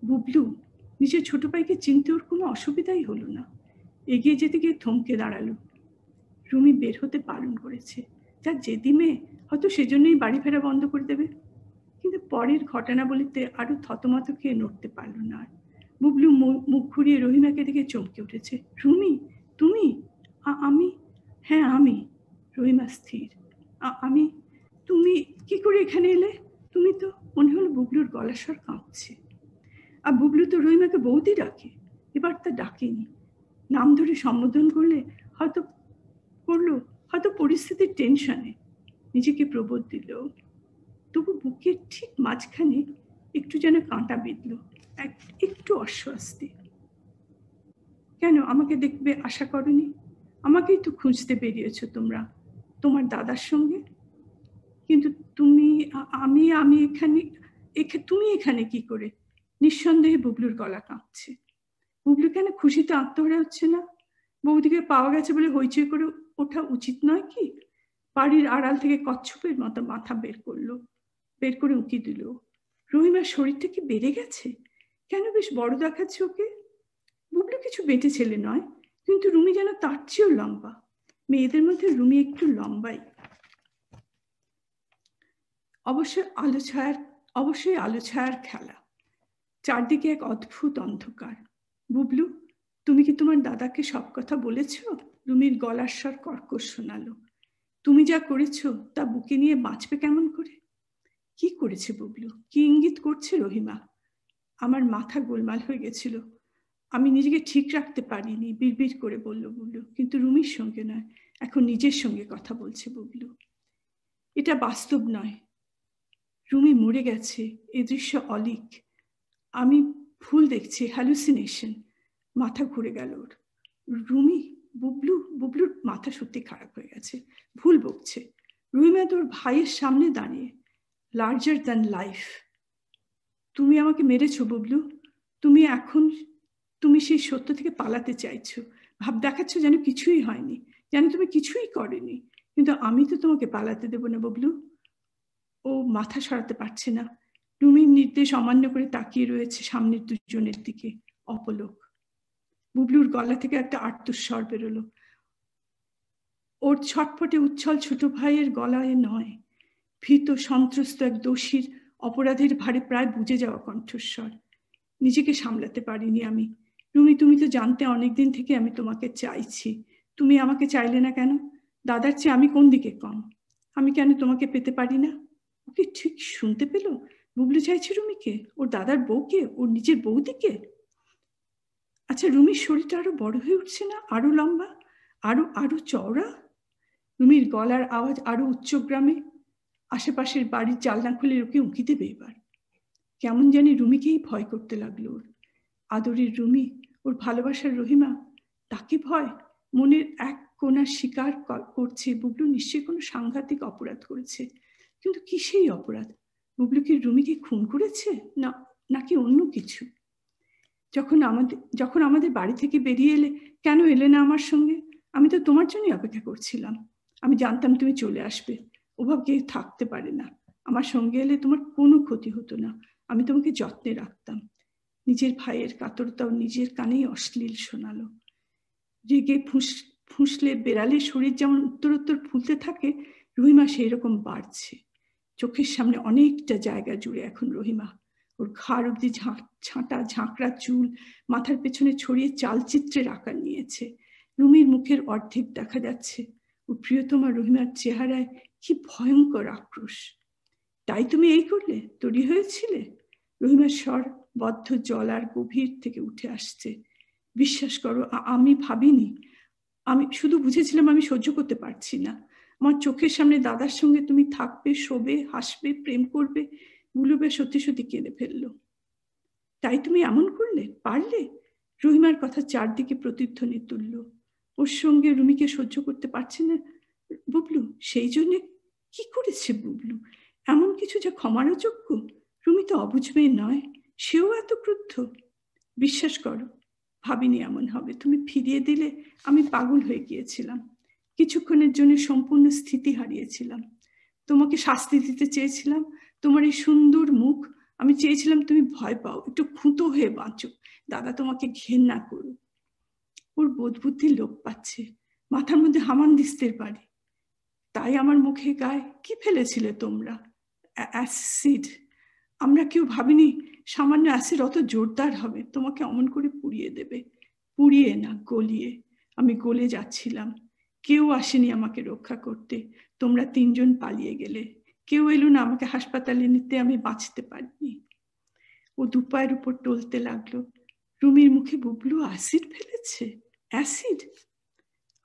বুবলু, নিজের ছোট ভাইকে চিনতে ওর কোনো অসুবিধাই হলো না। এগিয়ে যেতে গিয়ে থমকে দাঁড়াল। রুমি বের হতে পালন করেছে। যার জেদি মেয়ে, হয়তো সেজন্যই বাড়ি ফেরা বন্ধ করে দেবে। কিন্তু পরের ঘটনা বলিতে আরও থতমত খেয়ে নড়তে পারল না আর। বুবলু মুখ ঘুরিয়ে রহিমাকে দেখে চমকে উঠেছে। রুমি, তুমি? আমি? হ্যাঁ আমি। রহিমা স্থির। আমি? তুমি কি করে এখানে এলে? তুমি তো মনে হলো বুবলুর গলা স্বর কাঁপছে। আর বুবলু তো রহিমাকে বৌদি ডাকে। এবার তা ডাকেনি। নাম ধরে সম্বোধন করলে হয়তো করল, হয়তো পরিস্থিতির টেনশনে। নিজেকে প্রবোধ দিল। তবু বুকের ঠিক মাঝখানে একটু যেন কাঁটা বিঁধল একটু অস্বস্তি। কেন আমাকে দেখবে আশা করনি? আমাকেই তো খুঁজতে বেরিয়েছ তোমরা, তোমার দাদার সঙ্গে। কিন্তু তুমি আমি আমি এখানে তুমি এখানে কি করে? নিঃসন্দেহে বুবলুর গলা কাঁপছে। বুবলু কেন খুশিতে আত্মহারা হচ্ছে না? বৌদিকে পাওয়া গেছে বলে হইচই করে ওঠা উচিত নয় কি? বাড়ির আড়াল থেকে কচ্ছপের মতো মাথা বের করল, বের করে উঁকি দিল। রহিমার শরীরটা কি বেড়ে গেছে? কেন বেশ বড় দেখাচ্ছে ওকে? বুবলু কিছু বেটে ছেলে নয়, কিন্তু রুমি যেন তার চেয়েও লম্বা। মেয়েদের মধ্যে রুমি একটু লম্বাই। অবশ্যই আলো ছায়ার, অবশ্যই আলো ছায়ার খেলা। চারদিকে এক অদ্ভুত অন্ধকার। বুবলু, তুমি কি তোমার দাদাকে সব কথা বলেছ? রুমির গলার স্বর কর্কশ শোনালো। তুমি যা করেছ, তা বুকে নিয়ে বাঁচবে কেমন করে? কি করেছে বুবলু? কি ইঙ্গিত করছে রহিমা? আমার মাথা গোলমাল হয়ে গেছিল। আমি নিজেকে ঠিক রাখতে পারিনি, বিড়বিড় করে বলল বুবলু। কিন্তু রুমির সঙ্গে নয়, এখন নিজের সঙ্গে কথা বলছে বুবলু। এটা বাস্তব নয়। রুমি মরে গেছে, এ দৃশ্য অলিক। আমি ভুল দেখছি হ্যালুসিনেশন মাথা ঘুরে গেল ওর। রুমি, বুবলু, বুবলুর মাথা সত্যি খারাপ হয়ে গেছে। ভুল বকছে। রুইমা তোর ভাইয়ের সামনে দাঁড়িয়ে। লার্জার দ্যান লাইফ তুমি আমাকে মেরেছো, বুবলু। তুমি এখন, তুমি সেই সত্য থেকে পালাতে চাইছো। ভাব দেখাচ্ছ যেন কিছুই হয়নি। যেন তুমি কিছুই করেনি। কিন্তু আমি তো তোমাকে পালাতে দেবো না, বুবলু। ও মাথা সরাতে পারছে না। নির্দেশ অমান্য করে তাকিয়ে রয়েছে সামনের দুজনের দিকে, অপলোক। বুবলুর গলা থেকে একটা আর্তস্বর বেরোলো। ওর ছটফটে উচ্ছল ছোট ভাইয়ের গলায় নয়, ভীত, সন্ত্রস্ত এক দোষীর অপরাধের ভারে প্রায় বুঝে যাওয়া কণ্ঠস্বর। নিজেকে সামলাতে পারিনি আমি। রুমি, তুমি তো জানতে অনেকদিন থেকে আমি তোমাকে চাইছি। তুমি আমাকে চাইলে না কেন? দাদার চেয়ে আমি কোন দিকে কম? আমি কেন তোমাকে পেতে পারি না? ওকে ঠিক শুনতে পেল? বুবলু চাইছে রুমিকে? ওর দাদার বউকে? ওর নিজের বৌদিকে? আচ্ছা রুমির শরীরটা আরও বড় হয়ে উঠছে না? আরও লম্বা? আরও আরও চওড়া? রুমির গলার আওয়াজ আরও উচ্চগ্রামে আশেপাশের বাড়ির জালনা খুলে ওকে উঁকি দেবে এবার। কেমন জানি রুমিকেই ভয় করতে লাগল ওর। আদরের রুমি, ওর ভালোবাসার রহিমা, তাকে ভয়? মনের এক কোনা স্বীকার করছে বুবলু, নিশ্চয়ই কোনো সাংঘাতিক অপরাধ করেছে। কিন্তু কি সেই অপরাধ? বুবলু কি রুমিকে খুন করেছে? না, নাকি অন্য কিছু? যখন আমাদের যখন আমাদের বাড়ি থেকে বেরিয়ে এলে কেন এলে না আমার সঙ্গে? আমি তো তোমার জন্যই অপেক্ষা করছিলাম। আমি জানতাম তুমি চলে আসবে। ওভাবে কেউ থাকতে পারে না। আমার সঙ্গে এলে তোমার কোনো ক্ষতি হতো না। আমি তোমাকে যত্নে রাখতাম। নিজের ভাইয়ের কাতরতাও নিজের কানেই অশ্লীল শোনালো। রেগে ফুঁস, ফুঁসলে বেড়ালে শরীর যেমন উত্তরোত্তর ফুলতে থাকে রহিমা সেই রকম বাড়ছে। চোখের সামনে অনেকটা জায়গা জুড়ে এখন রহিমা। ওর ঘাড় অব্দি ছাঁটা ঝাঁকড়া চুল মাথার পেছনে ছড়িয়ে চালচিত্রের আকার নিয়েছে। রুমির মুখের অর্ধেক দেখা যাচ্ছে। ও প্রিয়তমা রহিমার চেহারায় কি ভয়ঙ্কর আক্রোশ। তাই তুমি এই করলে? তৈরি হয়েছিলে? রহিমার স্বর বদ্ধ জল আর গভীর থেকে উঠে আসছে। বিশ্বাস করো আমি ভাবিনি। আমি শুধু বুঝেছিলাম আমি সহ্য করতে পারছি না। আমার চোখের সামনে দাদার সঙ্গে তুমি থাকবে, শোবে, হাসবে, প্রেম করবে গুলবে সত্যি সত্যি কেঁদে ফেলল। তাই তুমি এমন করলে? পারলে? রহিমার কথা চারদিকে প্রতিধ্বনি তুলল। ওর সঙ্গে রুমিকে সহ্য করতে পারছে না। বুবলু, সেই জন্যে কি করেছে বুবলু? এমন কিছু যা ক্ষমার যোগ্য? রুমি তো অবুঝবে নয়, সেও এত ক্রুদ্ধ। বিশ্বাস করো, ভাবিনি এমন হবে। তুমি ফিরিয়ে দিলে আমি পাগল হয়ে গিয়েছিলাম। কিছুক্ষণের জন্য সম্পূর্ণ স্থিতি হারিয়েছিলাম। তোমাকে শাস্তি দিতে চেয়েছিলাম। তোমার এই সুন্দর মুখ, আমি চেয়েছিলাম তুমি ভয় পাও, একটু খুঁতো হয়ে বাঁচো। দাদা তোমাকে ঘেন্না করুক। ওর বোধ বুদ্ধি লোক পাচ্ছে। মাথার মধ্যে হামান দিস্তের পারি তাই আমার মুখে গায়ে কি ফেলেছিলে তোমরা? অ্যাসিড। আমরা কেউ ভাবিনি সামান্য অ্যাসিড অত জোরদার হবে। তোমাকে অমন করে পুড়িয়ে দেবে। পুড়িয়ে না, গলিয়ে। আমি গলে যাচ্ছিলাম। কেউ আসেনি আমাকে রক্ষা করতে। তোমরা তিনজন পালিয়ে গেলে। কেউ এলো না আমাকে হাসপাতালে নিতে, আমি বাঁচতে পারিনি। ও দুপায়ের উপর টলতে লাগল। রুমির মুখে বুবলু অ্যাসিড ফেলেছে? অ্যাসিড?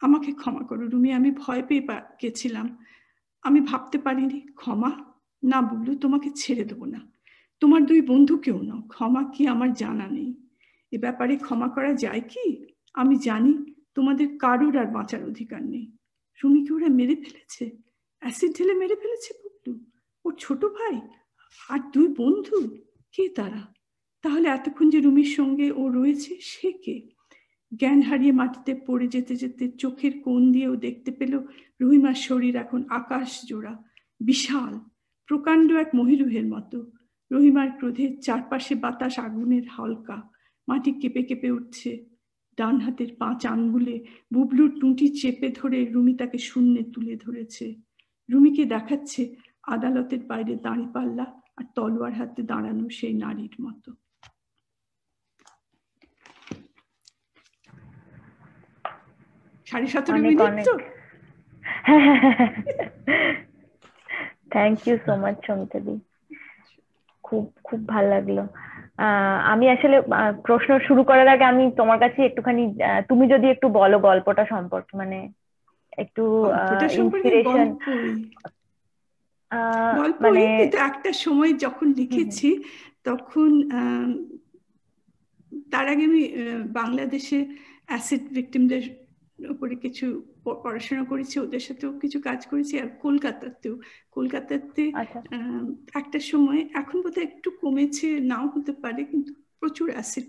আমাকে ক্ষমা করো রুমি, আমি ভয় পেয়ে গেছিলাম। আমি ভাবতে পারিনি। ক্ষমা? না বুবলু, তোমাকে ছেড়ে দেবো না। তোমার দুই বন্ধু কেউ নাও। ক্ষমা কি আমার জানা নেই? এ ব্যাপারে ক্ষমা করা যায় কি? আমি জানি তোমাদের কারুর আর বাঁচার অধিকার নেই। রুমিকে ওরা মেরে ফেলেছে। অ্যাসিড ঢেলে মেরে ফেলেছে বুবলু ওর ছোট ভাই আর দুই বন্ধু, কে তারা? তাহলে এতক্ষণ যে রুমির সঙ্গে ও রয়েছে, সে কে? জ্ঞান হারিয়ে মাটিতে পড়ে যেতে যেতে চোখের কোণ দিয়েও দেখতে পেল রহিমার শরীর এখন আকাশ জোড়া, বিশাল, প্রকাণ্ড এক মহিরুহের মতো। রহিমার ক্রোধের চারপাশে বাতাস আগুনের হালকা, মাটি কেঁপে কেঁপে উঠছে। ডান হাতের পাঁচ আঙ্গুলে বুবলুর টুঁটি চেপে ধরে রুমি তাকে শূন্যে তুলে ধরেছে। রুমিকে দেখাচ্ছে আদালতের বাইরে দাঁড়িয়ে পাল্লা আর তলোয়ার হাতে দাঁড়ানো সেই নারীর মতো। সাড়ে সতেরো মিনিট তো? থ্যাংক ইউ সো মাচ সমিতাদি। খুব খুব ভালো লাগল। আমি আসলে প্রশ্ন শুরু করার আগে আমি তোমার কাছে একটুখানি তুমি যদি একটু বলো গল্পটা সম্পর্কে মানে একটু ইন্সপিরেশন মানে একটা সময় যখন লিখেছি তখন তার আগে আমি বাংলাদেশে অ্যাসিড ভিকটিমদের উপরে কিছু পড়াশোনা করেছি ওদের সাথেও কিছু কাজ করেছি আর কলকাতাতেও। কলকাতাতে আচ্ছা। একটা সময় এখন বোধহয় একটু কমেছে নাও হতে পারে কিন্তু প্রচুর অ্যাসিড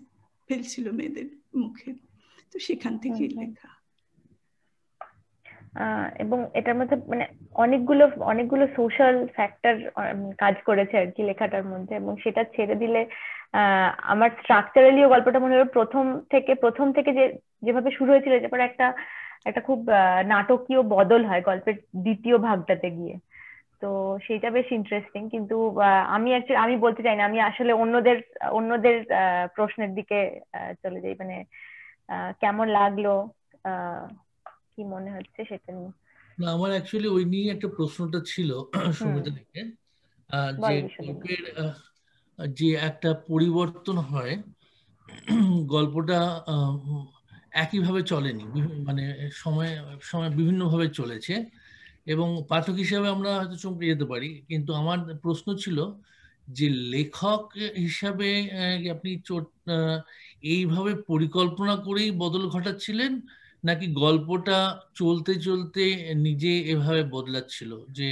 ফেলছিল মেয়েদের মুখে। তো সেখান থেকেই লেখা। এবং এটার মধ্যে মানে অনেকগুলো অনেকগুলো সোশ্যাল ফ্যাক্টর কাজ করেছে আর কি লেখাটার মধ্যে। এবং সেটা ছেড়ে দিলে আমার স্ট্রাকচারালিও গল্পটা মনে হয় প্রথম থেকে প্রথম থেকে যে যেভাবে শুরু হয়েছিল তারপরে একটা একটা খুব নাটকীয় বদল হয় গল্পের দ্বিতীয় ভাগটাতে গিয়ে। তো সেটা বেশ ইন্টারেস্টিং কিন্তু আমি আমি বলতে চাই না আমি আসলে অন্যদের অন্যদের প্রশ্নের দিকে চলে যাই। মানে কেমন লাগল কি মনে হচ্ছে সেটা নিয়ে? না আমার অ্যাকচুয়ালি ওই নিয়ে একটা প্রশ্নটা ছিল সুমিতা থেকে যে গল্পের যে একটা পরিবর্তন হয় গল্পটা একইভাবে চলেনি মানে সময় সময় বিভিন্নভাবে চলেছে এবং পাঠক হিসাবে আমরা হয়তো চমকে যেতে পারি, কিন্তু আমার প্রশ্ন ছিল যে লেখক হিসাবে আপনি এইভাবে পরিকল্পনা করেই বদল ঘটাচ্ছিলেন নাকি গল্পটা চলতে চলতে নিজে এভাবে বদলাচ্ছিল যে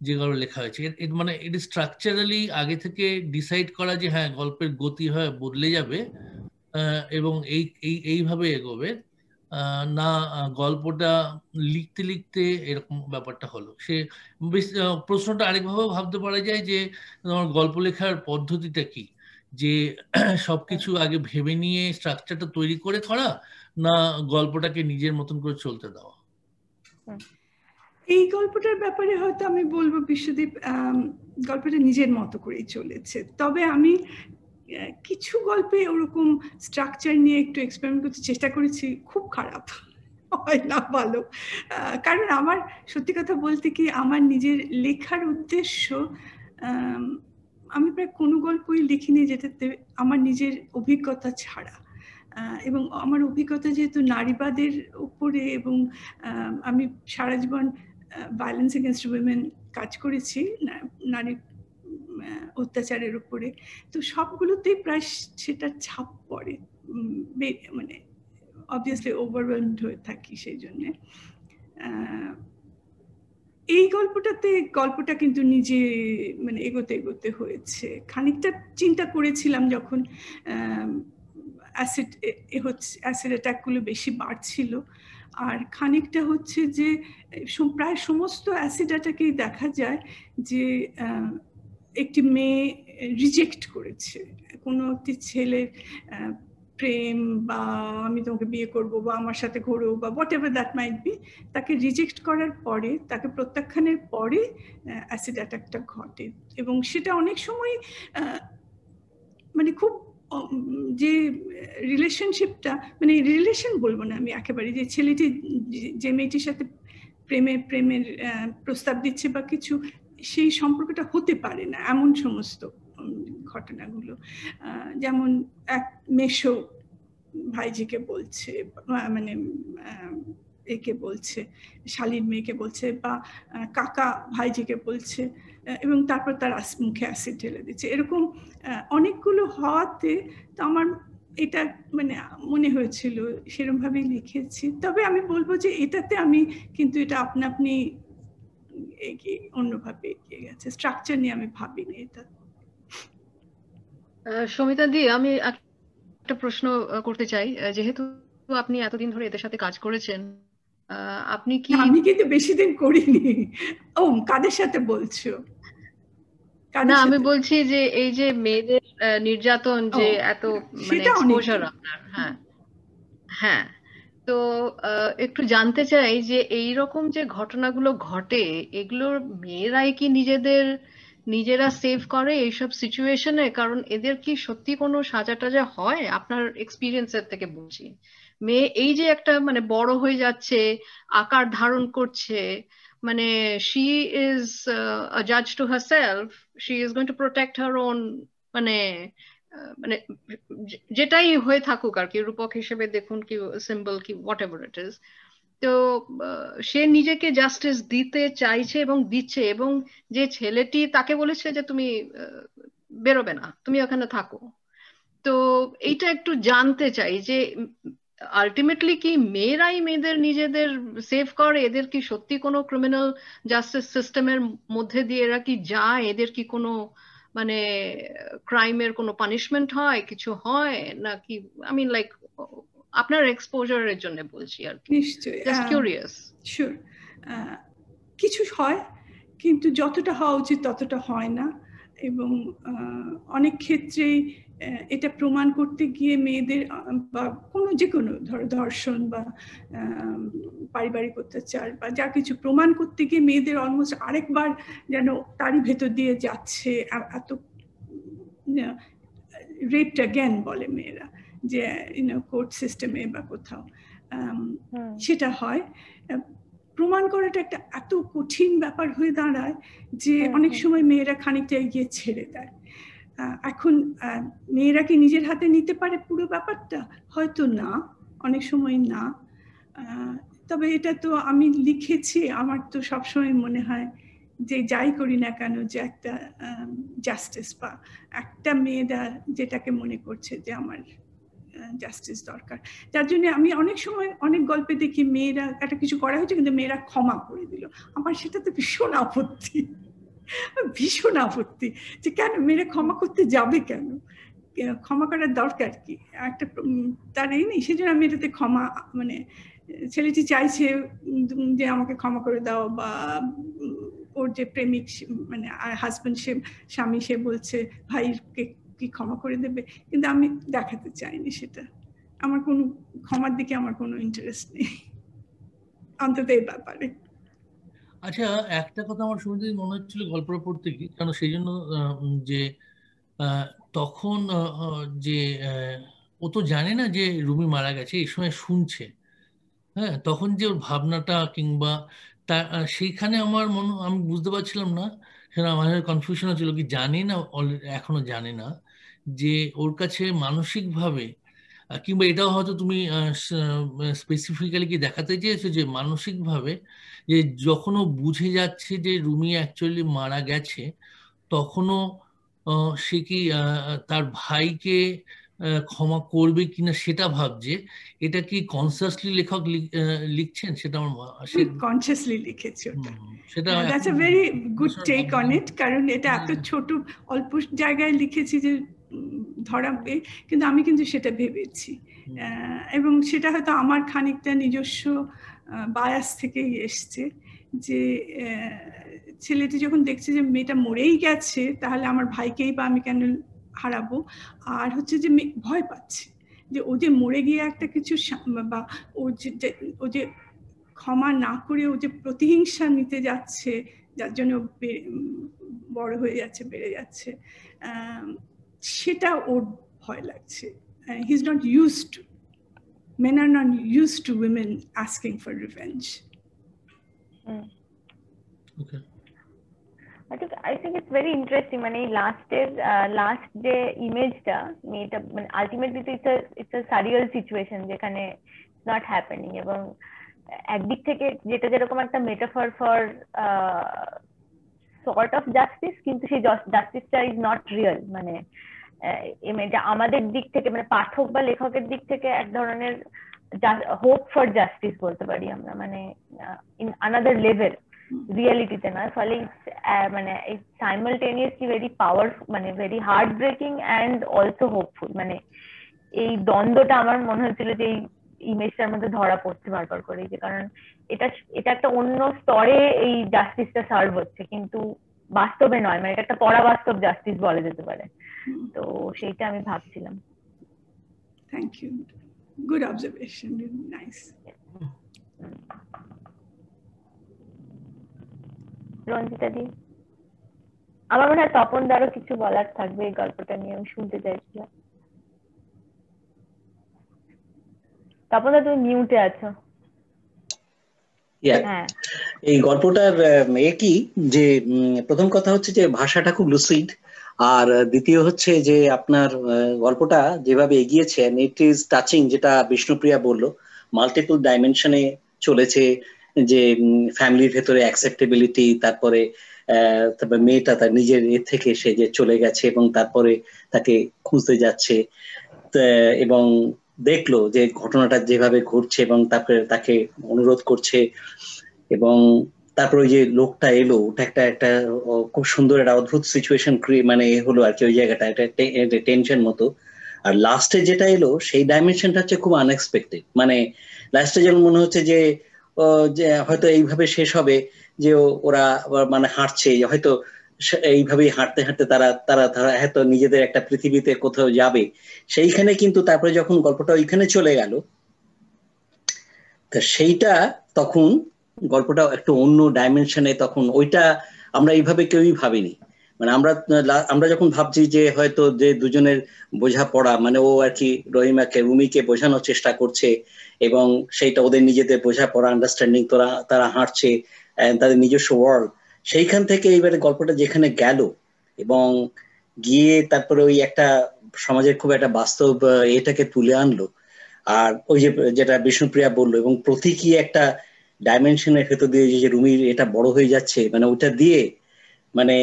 যে গল্প লেখা হয়েছে? মানে এটা স্ট্রাকচারালি আগে থেকে ডিসাইড করা যে হ্যাঁ গল্পের গতি হয়, বদলে যাবে এবং এই এই, এইভাবে এগোবে। না গল্পটা লিখতে লিখতে এরকম ব্যাপারটা হলো। সে প্রশ্নটা আরেকভাবে ভাবতে পারা যায় যে, তোমার গল্প লেখার পদ্ধতিটা কি? যে, সবকিছু আগে ভেবে নিয়ে স্ট্রাকচারটা তৈরি করে করা না গল্পটাকে নিজের মতন করে চলতে দেওয়া? এই গল্পটার ব্যাপারে হয়তো আমি বলব বিশ্বদীপ গল্পটা নিজের মতো করেই চলেছে। তবে আমি কিছু গল্পে ওরকম স্ট্রাকচার নিয়ে একটু এক্সপেরিমেন্ট করতে চেষ্টা করেছি, খুব খারাপ। হয় না ভালো। কারণ আমার, সত্যি কথা বলতে কি, আমার নিজের লেখার উদ্দেশ্য, আমি প্রায় কোনো গল্পই লিখিনি যেটাতে আমার নিজের অভিজ্ঞতা ছাড়া। এবং আমার অভিজ্ঞতা যেহেতু নারীবাদের উপরে এবং, আমি সারা জীবন ভায়োলেন্স এগেনস্ট উইমেন কাজ করেছি নারী অত্যাচারের উপরে। তো সবগুলোতেই প্রায় সেটা ছাপ পড়ে। মানে অবভিয়াসলি ওভারওয়েলড হয়ে থাকি সেই জন্যে। এই গল্পটাতে, গল্পটা কিন্তু নিজে মানে এগোতে এগোতে হয়েছে। খানিকটা চিন্তা করেছিলাম যখন অ্যাসিড এ হচ্ছে অ্যাসিড অ্যাটাকগুলো বেশি বাড়ছিল। আর খানিকটা হচ্ছে যে প্রায় সমস্ত অ্যাসিড অ্যাটাকেই দেখা যায় যে একটি মেয়ে রিজেক্ট করেছে। কোনো একটি ছেলের প্রেম বা আমি তোমাকে বিয়ে করব বা আমার সাথে ঘোরো বা whatever that might be তাকে রিজেক্ট করার পরে, তাকে প্রত্যাখ্যানের পরে অ্যাসিড অ্যাটাকটা ঘটে। এবং সেটা অনেক সময় মানে খুব যে রিলেশনশিপটা মানে রিলেশন বলব না আমি একেবারে, যে ছেলেটি যে মেয়েটির সাথে প্রেমের প্রেমের প্রস্তাব দিচ্ছে বা কিছু সেই সম্পর্কটা হতে পারে না, এমন সমস্ত ঘটনাগুলো। যেমন এক মেশো ভাইজিকে বলছে মানে একে বলছে শালীর মেয়েকে বলছে, বা কাকা ভাইজিকে বলছে এবং তারপর তার মুখে অ্যাসিড ঢেলে দিচ্ছে। এরকম অনেকগুলো হওয়াতে তো আমার এটা মানে মনে হয়েছিল সেরকম ভাবেই লিখেছি। তবে আমি বলব যে এটাতে আমি কিন্তু এটা আপনা আপনি এগিয়ে অন্যভাবে এগিয়ে গেছে। স্ট্রাকচার নিয়ে আমি ভাবিনি এটা। সমিতা দি আমি একটা প্রশ্ন করতে চাই। যেহেতু আপনি এতদিন ধরে এদের সাথে কাজ করেছেন আপনি কি আমি কিন্তু বেশি দিন করিনি। ও কাদের সাথে বলছো? না আমি বলছি যে এই যে মেয়েদের নির্যাতন যে এত মানে এক্সপোজার আপনার হ্যাঁ। হ্যাঁ। তো একটু জানতে চাই যে এই রকম যে ঘটনাগুলো ঘটে, এগুলোর মেয়েরাই কি নিজেদের, নিজেরা সেভ করে এইসব সিচুয়েশনে কারণ এদের কি সত্যি কোনো সাজা টাজা হয়? আপনার এক্সপিরিয়েন্সের থেকে বলছি। মেয়ে এই যে একটা মানে বড় হয়ে যাচ্ছে, আকার ধারণ করছে মানে শি ইজ জাজ to herself she is going to protect her own মানে মানে যেটাই হয়ে থাকুক আর কি, রূপক হিসেবে দেখুন কি সিম্বল কি হোয়াট এভার ইট ইজ তো সে নিজেকে জাস্টিস দিতে চাইছে এবং দিচ্ছে এবং যে ছেলেটি তাকে বলেছে যে তুমি বেরোবে না, তুমি ওখানে থাকো। তো এইটা একটু জানতে চাই যে আলটিমেটলি কি মেয়েরাই মেয়েদের নিজেদের সেভ করে? এদের কি সত্যি কোনো ক্রিমিনাল জাস্টিস সিস্টেমের মধ্যে দিয়ে এরা কি যায়? এদের কি কোনো মানে ক্রাইমের কোনো পানিশমেন্ট হয় কিছু হয়? নাকি আই মিন লাইক আপনার এক্সপোজারের জন্য বলছি আর কি। নিশ্চয়ই জাস্ট কিউরিয়াস শিওর কিছু হয় কিন্তু যতটা হওয়া উচিত ততটা হয় না। এবং অনেক ক্ষেত্রেই এটা প্রমাণ করতে গিয়ে মেয়েদের বা কোনো যে কোনো ধরো ধর্ষণ বা পারিবারিক অত্যাচার বা যা কিছু প্রমাণ করতে গিয়ে মেয়েদের অলমোস্ট আরেকবার যেন তারই ভেতর দিয়ে যাচ্ছে এত রেপড জ্ঞান বলে মেয়েরা যে ইউনো কোর্ট সিস্টেমে বা কোথাও। সেটা হয়। প্রমাণ করাটা একটা এত কঠিন ব্যাপার হয়ে দাঁড়ায় যে অনেক সময় মেয়েরা খানিকটা এগিয়ে ছেড়ে দেয়। এখন মেয়েরা কি নিজের হাতে নিতে পারে পুরো ব্যাপারটা? হয়তো না, অনেক সময় না। তবে এটা তো আমি লিখেছি, আমার তো সবসময় মনে হয় যে যাই করি না কেন যে একটা জাস্টিস বা একটা মেয়েরা যেটাকে মনে করছে যে আমার জাস্টিস দরকার। যার জন্য আমি অনেক সময় অনেক গল্পে দেখি মেয়েরা, একটা কিছু করা হয়েছে কিন্তু মেয়েরা ক্ষমা করে দিল। আমার সেটাতে ভীষণ আপত্তি। ভীষণ আপত্তি যে কেন মেয়েরা ক্ষমা করতে যাবে কেন? ক্ষমা করার দরকার কি? একটা তার এই নেই সেই জন্য আমি এটাতে ক্ষমা মানে ছেলেটি চাইছে যে আমাকে ক্ষমা করে দাও বা ওর যে প্রেমিক মানে হাজব্যান্ড সে, স্বামী সে বলছে, ভাইকে কি ক্ষমা করে দেবে? কিন্তু আমি দেখাতে চাইনি সেটা। আমার কোনো, ক্ষমার দিকে আমার কোনো ইন্টারেস্ট নেই। অন্তত এই ব্যাপারে। আচ্ছা একটা কথা আমার শুনতে মনে হচ্ছিল গল্পটা পড়তে কি কারণ সেই জন্য যে তখন যে ও তো জানে না যে রুমি মারা গেছে, এই সময় শুনছে। হ্যাঁ তখন যে ওর ভাবনাটা কিংবা তা সেইখানে আমার মনে, আমি বুঝতে পারছিলাম না সেটা আমার কনফিউশন ছিল কি জানি না এখনও জানে না যে ওর কাছে মানসিকভাবে কিংবা এটাও হয়তো তুমি স্পেসিফিক্যালি কি দেখাতে চেয়েছো যে মানসিকভাবে যে যখনও বুঝে যাচ্ছে যে রুমি অ্যাকচুয়ালি মারা গেছে তখনও সে কি তার ভাইকে ক্ষমা করবে কিনা সেটা ভাবছে এটা কি কনসিয়াসলি লেখক লিখছেন? সেটা আমার কনসিয়াসলি লিখেছি সেটা that's a very good take on it কারণ এটা এত ছোট অল্প জায়গায় লিখেছি যে ধরাবে কিন্তু আমি কিন্তু সেটা ভেবেছি। এবং সেটা হয়তো আমার খানিকটা নিজস্ব বায়াস থেকেই এসছে যে ছেলেটি যখন দেখছে যে মেয়েটা মরেই গেছে তাহলে আমার ভাইকেই বা আমি কেন হারাবো? আর হচ্ছে যে ভয় পাচ্ছে যে ও যে মরে গিয়ে একটা কিছু বা ও যে ও যে ক্ষমা না করে ও যে প্রতিহিংসা নিতে যাচ্ছে যার জন্য বড় হয়ে যাচ্ছে বেড়ে যাচ্ছে। সেটা ওর ভয় লাগছে he is not use to men are not used to women asking for revenge. Mm. Okay. I think I think it's very interesting মানে এই লাস্টের লাস্ট যে ইমেজটা মেয়েটা মানে ultimately it's a it's a surreal situation যেখানে not happening এবং একদিক থেকে যেটা যেরকম একটা metaphor for sort of justice কিন্তু সেই জাস্টিসটা ইজ নট রিয়েল মানে আমাদের দিক থেকে মানে পাঠক বা লেখকের দিক থেকে এক ধরনের হোপ ফর জাস্টিস বলতে পারি আমরা। মানে ইন আনাদার লেভেল রিয়েলিটিতে নয় ফলে মানে সাইমালটেনিয়াসলি ভেরি পাওয়ারফুল মানে very heart breaking and also hopeful মানে এই দ্বন্দ্বটা আমার মনে হচ্ছিল যে এই ইমেজটার মধ্যে ধরা পড়ছে বারবার করে যে কারণ এটা এটা একটা অন্য স্তরে এই জাস্টিসটা সার্ভ হচ্ছে কিন্তু বাস্তবে নয় মানে এটা একটা পরাবাস্তব জাস্টিস বলা যেতে পারে। তো সেইটা আমি ভাবছিলাম। Thank you good observation nice Ranjita di আমার মনে হয় তপন দারও কিছু বলার থাকবে এই গল্পটা নিয়ে আমি শুনতে চাইছিলাম। তপন দা তুমি মিউটে আছো। হ্যাঁ। এই গল্পটার এ কি? যে প্রথম কথা হচ্ছে যে ভাষাটা খুব লুসিড আর দ্বিতীয় হচ্ছে যে আপনার গল্পটা যেভাবে এগিয়েছে ইট ইজ টাচিং যেটা বিষ্ণুপ্রিয়া বলল মাল্টিপল ডাইমেনশনে চলেছে যে ফ্যামিলির ভেতরে অ্যাকসেপ্টেবিলিটি তারপরে তারপরে মেয়েটা তার নিজের এ থেকে সে যে চলে গেছে এবং তারপরে তাকে খুঁজতে যাচ্ছে। এবং দেখল যে ঘটনাটা যেভাবে ঘটছে এবং তারপরে তাকে অনুরোধ করছে এবং তারপর ওই যে লোকটা এলো, ওটা একটা একটা খুব সুন্দর একটা অদ্ভুত সিচুয়েশন মানে এ হলো আর কি ওই জায়গাটা, একটা টেনশন মতো। আর লাস্টে যেটা এলো, সেই ডাইমেনশনটা হচ্ছে খুব আনএক্সপেক্টেড মানে লাস্টে যেমন মনে হচ্ছে যে যে হয়তো এইভাবে শেষ হবে, যে ওরা মানে হাঁটছে হয়তো এইভাবেই হাঁটতে হাঁটতে তারা তারা তারা হয়তো নিজেদের একটা পৃথিবীতে কোথাও যাবে। সেইখানে কিন্তু তারপরে যখন গল্পটা ওইখানে চলে গেল, তা সেইটা তখন গল্পটা একটু অন্য ডাইমেনশনে তখন ওইটা আমরা এইভাবে কেউই ভাবিনি। মানে আমরা আমরা যখন ভাবছি যে হয়তো যে দুজনের বোঝাপড়া মানে ও আর কি রহিমাকে, রুমিকে বোঝানোর চেষ্টা করছে এবং সেইটা ওদের নিজেদের বোঝাপড়া আন্ডারস্ট্যান্ডিং তোরা, তারা হাঁটছে তাদের নিজস্ব ওয়ার্ল্ড সেইখান থেকে এইবারে গল্পটা যেখানে গেল এবং গিয়ে তারপরে ওই একটা সমাজের খুব একটা বাস্তব এটাকে তুলে আনলো। আর ওই যে যেটা বিষ্ণুপ্রিয়া বলল এবং প্রতীকী একটা ডাইমেনশনের ভেতর দিয়ে যে রুমির এটা বড় হয়ে যাচ্ছে মানে ওইটা দিয়ে মানে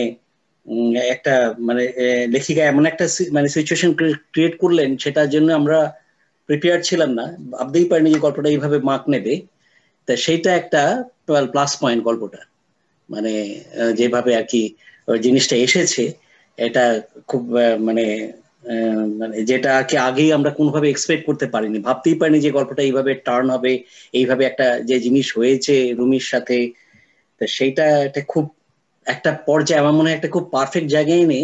একটা মানে লেখিকা এমন একটা মানে সিচুয়েশন ক্রিয়েট করলেন সেটার জন্য আমরা প্রিপেয়ার ছিলাম না। ভাবতেই পারিনি যে গল্পটা এইভাবে মার্ক নেবে। তা সেইটা একটা প্লাস পয়েন্ট গল্পটা। মানে যেভাবে আর কি জিনিসটা এসেছে, এটা খুব মানে মানে যেটা কি আগেই আমরা কোনোভাবে এক্সপেক্ট করতে পারিনি। ভাবতেই পারিনি যে গল্পটা এইভাবে টার্ন হবে, এইভাবে একটা যে জিনিস হয়েছে রুমির সাথে। সেইটা একটা খুব, একটা পর্যায়ে আমার মনে হয় একটা খুব পারফেক্ট জায়গায় এনে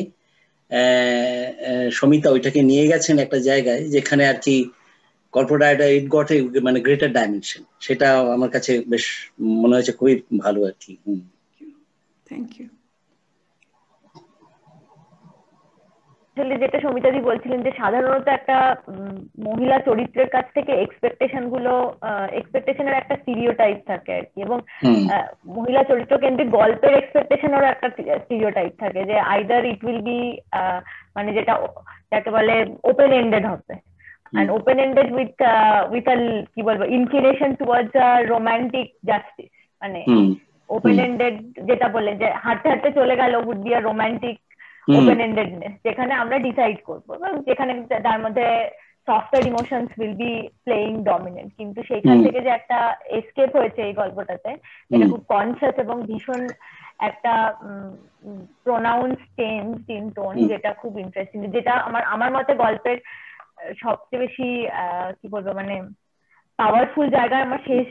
সমিতা ওইটাকে নিয়ে গেছেন একটা জায়গায় যেখানে আর কি গল্পটা এটা ইট গট মানে গ্রেটার ডাইমেনশন সেটা আমার কাছে বেশ, মনে হয়েছে খুবই ভালো আর কি। থ্যাংক ইউ আসলে যেটা সমিতাদি বলছিলেন যে সাধারণত একটা মহিলা চরিত্রের কাছ থেকে এক্সপেকটেশনগুলো এক্সপেকটেশনের একটা টাইপ থাকে আর কি। এবং মহিলা চরিত্র কেন্দ্রিক গল্পের এক্সপেকটেশনেরও একটা টাইপ থাকে যে আইদার ইট উইল বি মানে যেটা যাকে বলে ওপেন এন্ডেড হবে and open ended with uh, with a কি বলব inclination towards a romantic justice মানে ওপেন এন্ডেড যেটা বললেন যে হাঁটতে হাঁটতে চলে গেল would be romantic open endedness যেখানে আমরা ডিসাইড করব। যেখানে তার মধ্যে software emotions will be playing dominant কিন্তু সেইখান থেকে যে একটা এসকেপ হয়েছে এই গল্পটাতে এটা খুব কনসিয়াস এবং ভীষণ একটা প্রোনাউন্স চেঞ্জ ইন টোন যেটা খুব ইন্টারেস্টিং যেটা আমার আমার মতে গল্পের সবচেয়ে বেশি কি বলব মানে পাওয়ারফুল জায়গা আমার শেষ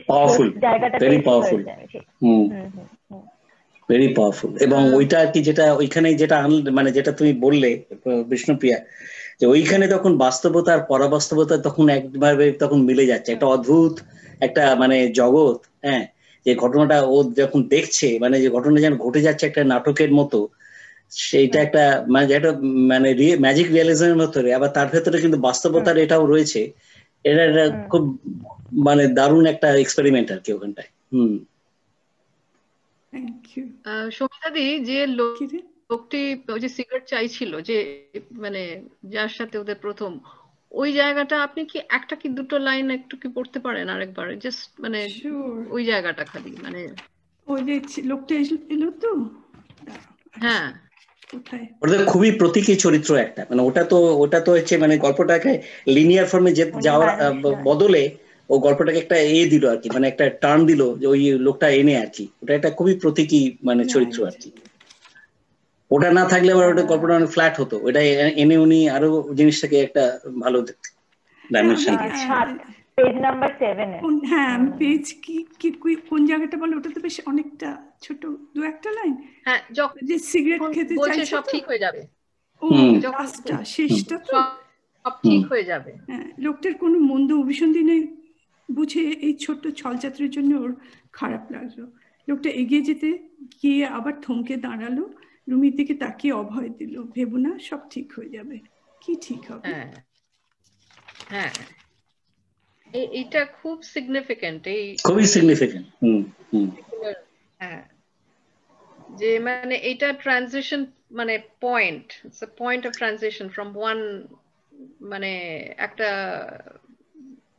জায়গাটা ভেরি পাওয়ারফুল ভেরি পাওয়ারফুল এবং ওইটা আর কি যেটা ওইখানে যেটা মানে যেটা তুমি বললে বিষ্ণুপ্রিয়া যে ওইখানে তখন বাস্তবতা আর পরাবাস্তবতা তখন একভাবে তখন মিলে যাচ্ছে। একটা অদ্ভুত একটা মানে জগৎ হ্যাঁ যে ঘটনাটা ও যখন দেখছে মানে যে ঘটনা যেন ঘটে যাচ্ছে একটা নাটকের মতো সেইটা একটা মানে যেটা মানে ম্যাজিক রিয়েলিজমের মতো আবার তার ভেতরে কিন্তু বাস্তবতার এটাও রয়েছে। এটা একটা খুব মানে দারুণ একটা এক্সপেরিমেন্ট আর কি ওখানটায়। হুম। সমিতাদি যে লোকটি ওই যে সিগারেট চাইছিল যে মানে যার সাথে ওদের প্রথম ওই জায়গাটা আপনি কি একটা কি দুটো লাইন একটু কি পড়তে পারেন আরেকবার? জাস্ট মানে ওই জায়গাটা খালি মানে ওই যে লোকটা এলো তো? হ্যাঁ। ওটা খুবই প্রতীকী চরিত্র একটা। মানে ওটা তো ওটা তো হচ্ছে মানে গল্পটাকে লিনিয়ার ফর্মে যাওয়ার বদলে ও গল্পটাকে একটা এ দিল আর কি মানে একটা টার্ন দিল যে ওই লোকটা এনে আর কি। ওটা একটা খুবই প্রতীকী মানে চরিত্র আর কি। ওটা না থাকলে আবার ওটা গল্পটা অনেক ফ্ল্যাট হতো। ওটা এনে উনি আরও জিনিসটাকে একটা ভালো ডাইমেনশন পেজ নাম্বার 7 হ্যাঁ পেজ কি কি কোন জায়গাটা বলে? ওটা তো বেশ অনেকটা ছোট দু একটা লাইন। হ্যাঁ যে সিগারেট খেতে চাইছে সব ঠিক হয়ে যাবে। ও লাস্টটা শেষটা তো? সব ঠিক হয়ে যাবে। হ্যাঁ লোকটার কোনো মন্দ অভিসন্ধি নেই বুঝে এই ছোট্ট ছলচাত্রের জন্য ওর খারাপ লাগল। লোকটা এগিয়ে যেতে গিয়ে আবার থমকে দাঁড়াল রুমির দিকে তাকিয়ে অভয় দিল। ভেবো না সব ঠিক হয়ে যাবে। কি ঠিক হবে? হ্যাঁ হ্যাঁ। এটা খুব সিগনিফিকেন্ট এই খুবই সিগনিফিকেন্ট হুম হ্যাঁ। যে মানে এটা ট্রানজিশন মানে point point of transition from one মানে একটা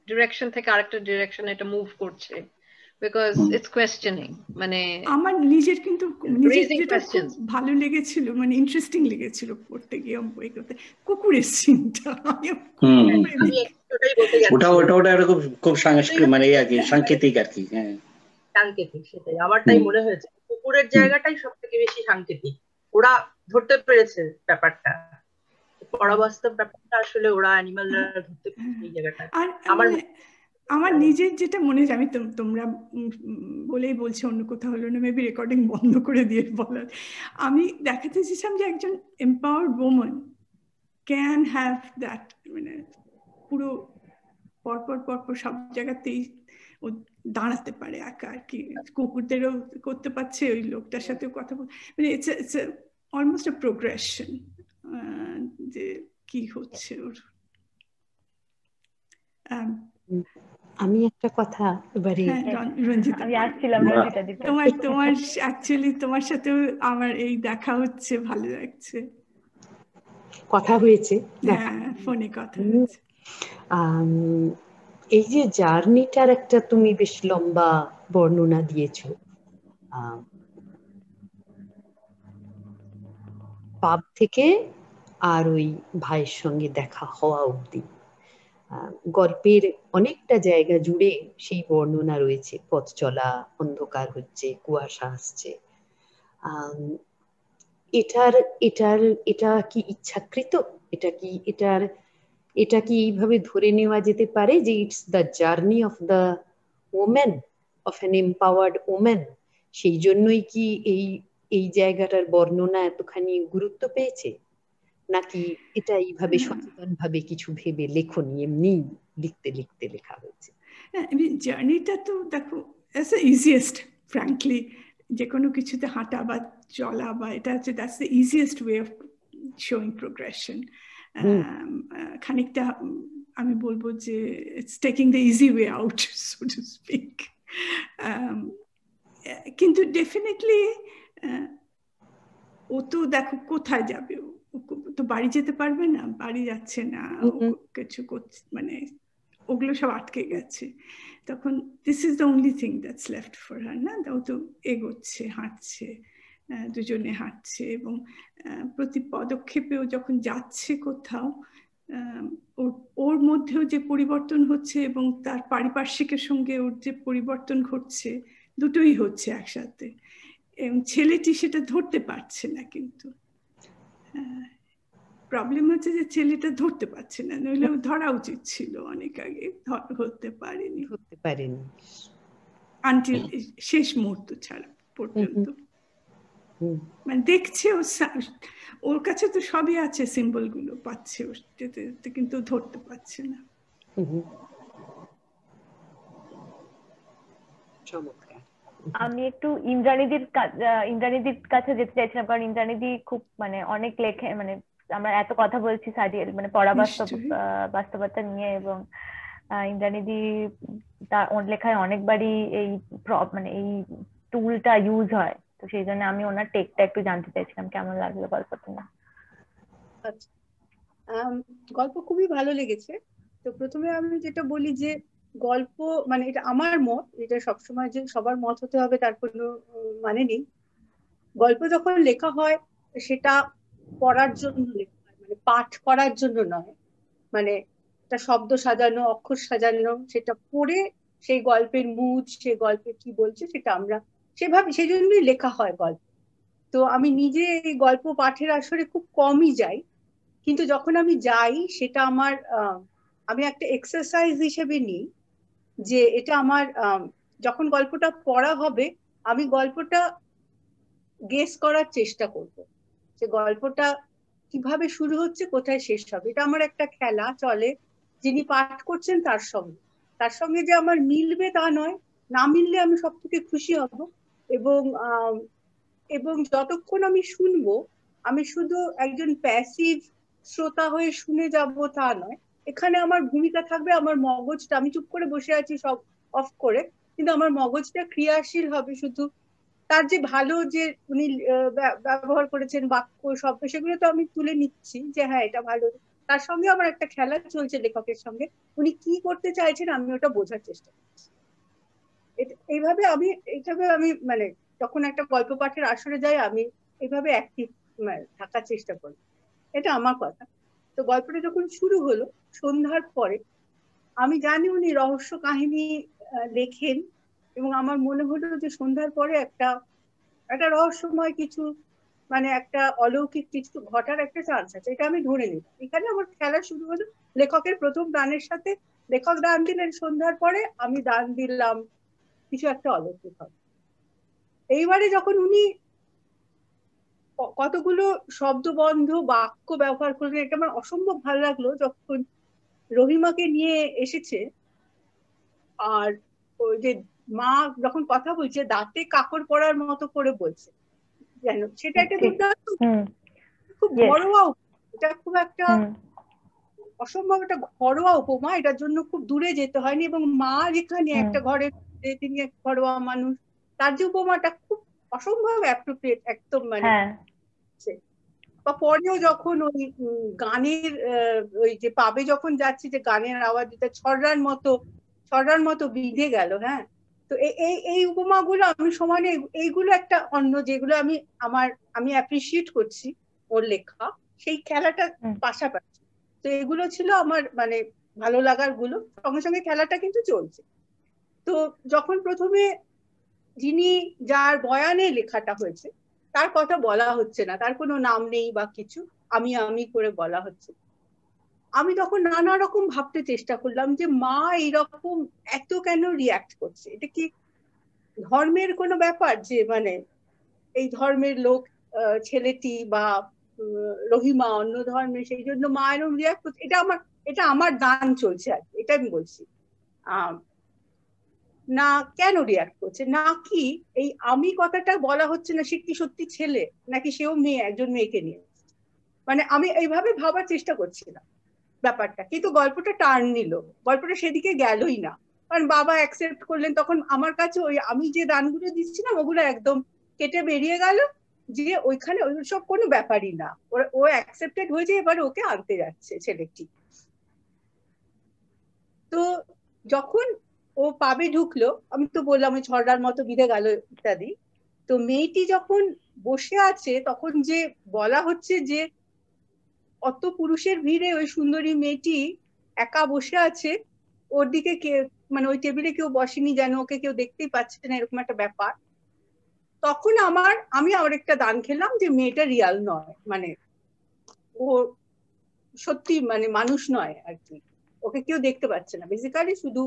ডিরেকশন থেকে আরেকটা ডিরেকশন এটা মুভ করছে। বিকজ ইটস কোয়েশ্চেনিং মানে আমার নিজের কিন্তু নিজের যেটা ভালো লেগেছিল মানে ইন্টারেস্টিং লেগেছিল পড়তে গিয়ে বই করতে কুকুরের সিনটা ওটা ওটা ওটা খুব খুব সাংস্কৃতিক মানে আর কি সাংকেতিক আর কি হ্যাঁ। সাংকেতিক সেটাই। আমার তাই মনে হয়েছে কুকুরের জায়গাটাই সব থেকে বেশি সাংকেতিক। ওরা ধরতে পেরেছে ব্যাপারটা। পরাবাস্তব ব্যাপারটা আসলে ওরা অ্যানিমালরা ধরতে পেরেছে এই জায়গাটা। আমার আমার নিজের যেটা মনে হয় আমি তোমরা বলেই বলছি অন্য কোথাও হলো না মেবি রেকর্ডিং বন্ধ করে দিয়ে বলার। আমি দেখাতে চেয়েছিলাম যে একজন empowered women can have that মানে পুরো পরপর পরপর সব জায়গাতেই ও দাঁড়াতে পারে একা আর কি। কুকুরদেরও করতে পারছে ওই লোকটার সাথেও কথা বল মানে it's it's almost a progression যে কি হচ্ছে ওর। আমি একটা কথা এবারে হ্যাঁ, আমি আসছিলাম তোমার তোমার অ্যাকচুয়ালি তোমার সাথে আমার এই দেখা হচ্ছে ভালো লাগছে। কথা হয়েছে হ্যাঁ ফোনে কথা হয়েছে। এই যে জার্নিটার একটা তুমি বেশ লম্বা বর্ণনা দিয়েছ পাব থেকে আর ওই ভাইয়ের সঙ্গে দেখা হওয়া অবধি গল্পের অনেকটা জায়গা জুড়ে সেই বর্ণনা রয়েছে, পথ চলা, অন্ধকার হচ্ছে, কুয়াশা আসছে। এটার এটার, এটা কি ইচ্ছাকৃত? এটা কি এটার এটা কি এইভাবে ধরে নেওয়া যেতে পারে যে it's the journey of the women of an empowered women সেই জন্যই কি এই এই জায়গাটার বর্ণনা এতখানি গুরুত্ব পেয়েছে? নাকি এটা এইভাবে সচেতন ভাবে কিছু ভেবে লেখনি এমনি লিখতে লিখতে লেখা হয়েছে? জার্নিটা তো দেখো ইজিয়েস্ট ফ্র্যাঙ্কলি যে কোনো কিছুতে হাঁটা বা চলা বা এটা হচ্ছে that's the easiest way of showing progression খানিকটা আমি বলব যে it's taking the easy way out so to speak কিন্তু ডেফিনেটলি ও তো দেখো কোথায় যাবে? তো বাড়ি যেতে পারবে না বাড়ি যাচ্ছে না কিছু করছে মানে ওগুলো সব আটকে গেছে। তখন this is the only thing that's left for her না? ও তো এগোচ্ছে হাঁটছে। দুজনে হাঁটছে এবং প্রতি পদক্ষেপেও যখন যাচ্ছে কোথাও ওর মধ্যেও যে পরিবর্তন হচ্ছে এবং তার পারিপার্শ্বিকের সঙ্গে ওর যে পরিবর্তন ঘটছে দুটোই হচ্ছে একসাথে। এবং ছেলেটি সেটা ধরতে পারছে না কিন্তু। প্রবলেম হচ্ছে যে ছেলেটা ধরতে পারছে না নইলে ধরা উচিত ছিল অনেক আগে ধরতে পারেনি। হতে পারেনি। আনটিল শেষ মুহূর্ত ছাড়া পর্যন্ত। মানে দেখছে ও ওর কাছে তো সবই আছে সিম্বলগুলো পাচ্ছে কিন্তু ধরতে পারছে না। আমি একটু ইন্দ্রাণীদির ইন্দ্রাণীদির কাছে যেতে চাইছিলাম কারণ ইন্দ্রাণীদি খুব মানে অনেক লেখে মানে আমরা এত কথা বলছি সারিয়াল মানে পড়া বাস্তব বাস্তবতা নিয়ে এবং ইন্দ্রাণীদি তার ওর লেখায় অনেকবারই এই মানে এই টুলটা ইউজ হয়। তো সেই জন্য আমি ওনার টেকটা একটু জানতে চাইছিলাম কেমন লাগল গল্পটা? না আচ্ছা, গল্প খুবই ভালো লেগেছে। তো প্রথমে আমি যেটা বলি যে গল্প মানে এটা আমার মত এটা সবসময় যে সবার মত হতে হবে তার কোনো মানে নেই। গল্প যখন লেখা হয় সেটা পড়ার জন্য লেখা হয় মানে পাঠ করার জন্য নয়। মানে একটা শব্দ সাজানো অক্ষর সাজানো সেটা পড়ে সেই গল্পের মুড সেই গল্পে কি বলছে সেটা আমরা সেভাবে সেই জন্যই লেখা হয় গল্প। তো আমি নিজে এই গল্প পাঠের আসরে খুব কমই যাই। কিন্তু যখন আমি যাই, সেটা আমার আমি একটা এক্সারসাইজ হিসেবে নিই যে এটা আমার যখন গল্পটা পড়া হবে, আমি গল্পটা গেস করার চেষ্টা করব যে গল্পটা কীভাবে শুরু হচ্ছে, কোথায় শেষ হবে। এটা আমার একটা খেলা চলে। যিনি পাঠ করছেন তার সঙ্গে। তার সঙ্গে যে আমার মিলবে তা নয়। না মিললে আমি সব থেকে খুশি হব। এবং এবং যতক্ষণ আমি শুনব, আমি শুধু একজন প্যাসিভ শ্রোতা হয়ে শুনে যাব তা নয়। এখানে আমার ভূমিকা থাকবে, আমার মগজটা, আমি চুপ করে বসে আছি সব অফ করে, কিন্তু আমার মগজটা ক্রিয়াশীল হবে শুধু। তার যে ভালো যে উনি ব্যবহার করেছেন, বাক্য, শব্দ, সেগুলো তো আমি তুলে নিচ্ছি যে হ্যাঁ এটা ভালো। তার সঙ্গে আমার একটা খেলা চলছে লেখকের সঙ্গে। উনি কি করতে চাইছেন আমি ওটা বোঝার চেষ্টা করছি। এইভাবে আমি এইভাবে আমি মানে যখন একটা গল্প পাঠের আসরে যাই আমি এইভাবে অ্যাক্টিভ মানে, থাকার চেষ্টা করি। এটা আমার কথা। তো গল্পটা যখন শুরু হলো সন্ধ্যার পরে আমি জানি উনি রহস্য কাহিনী লেখেন এবং আমার মনে হলো যে সন্ধ্যার পরে একটা একটা রহস্যময় কিছু মানে একটা অলৌকিক কিছু ঘটার একটা চান্স আছে। এটা আমি ধরে নিই এখানে আমার খেলা শুরু হলো। লেখকের প্রথম গানের সাথে লেখক দান দিলেন সন্ধ্যার পরে আমি দান দিলাম। কিছু একটা অলৌকিক হবে। এইবারে যখন উনি কতগুলো শব্দবন্ধ বাক্য ব্যবহার করলেন এটা আমার অসম্ভব ভালো লাগল। যখন রহিমাকে নিয়ে এসেছে আর ওই যে মা যখন কথা বলছে দাঁতে কাকড় পড়ার মতো করে বলছে যেন সেটা একটা দুর্দান্ত খুব ঘরোয়া এটা খুব একটা অসম্ভব একটা ঘরোয়া উপমা এটার জন্য খুব দূরে যেতে হয়নি এবং মা যেখানে একটা ঘরে তিনি এক ঘরোয়া মানুষ তার যে উপমাটা খুব অসম্ভব অ্যাপ্রোপ্রিয়েট একদম মানে হ্যাঁ। বা পরেও যখন ওই গানের ওই যে পাবে যখন যাচ্ছি যে গানের আওয়াজ যেটা ছড়ার মতো ছড়ার মতো বিঁধে গেল হ্যাঁ? তো এই এই উপমাগুলো আমি সমানে এইগুলো একটা অন্য যেগুলো আমি আমার আমি অ্যাপ্রিসিয়েট করছি ওর লেখা সেই খেলাটা পাশাপাশি। তো এগুলো ছিল আমার মানে ভালো লাগারগুলো। সঙ্গে সঙ্গে খেলাটা কিন্তু চলছে। তো যখন প্রথমে যিনি যার বয়ানে লেখাটা হয়েছে, তার কথা বলা হচ্ছে না, তার কোনো নাম নেই বা কিছু, আমি আমি করে বলা হচ্ছে। আমি তখন নানা রকম ভাবতে চেষ্টা করলাম যে, মা এইরকম এত কেন রিয়াক্ট করছে? এটা কি ধর্মের কোনো ব্যাপার যে মানে এই ধর্মের লোক ছেলেটি বা রহিমা অন্য ধর্মে সেই জন্য মা এরকম রিয়াক্ট করছে? এটা আমার এটা আমার দান চলছে আর এটা আমি বলছি। না কেন রিয়াক্ট করছে? না কি এই আমি কথাটা বলা হচ্ছে না সে কি সত্যি ছেলে? নাকি সেও মেয়ে, একজন মেয়েকে নিয়ে? মানে আমি এইভাবে ভাবার চেষ্টা করছিলাম ব্যাপারটা। কিন্তু গল্পটা টার্ন নিল। গল্পটা সেদিকে গেলই না। কারণ বাবা অ্যাকসেপ্ট করলেন, তখন আমার কাছে ওই আমি যে দানগুলো দিচ্ছিলাম, ওগুলো একদম কেটে বেরিয়ে গেল। যে ওইখানে ওই সব কোনো ব্যাপারই না। ও অ্যাকসেপ্টেড হয়েছে, এবার ওকে আনতে যাচ্ছে ছেলেটি। তো যখন ও পাবে ঢুকলো, আমি তো বললাম ওই ছড়ার মতো বিধে গেল ইত্যাদি তো মেয়েটি যখন বসে আছে, তখন যে বলা হচ্ছে যে অত পুরুষের ভিড়ে ওই সুন্দরী মেয়েটি একা বসে আছে, ওর দিকে মানে ওই টেবিলে কেউ বসেনি যেন ওকে কেউ দেখতেই পাচ্ছে না, এরকম একটা ব্যাপার। তখন আমার, আমি আবার একটা দান খেলাম যে মেয়েটা রিয়াল নয় মানে ও সত্যি মানে মানুষ নয় আর কি। ওকে কেউ দেখতে পাচ্ছে না। বেসিক্যালি শুধু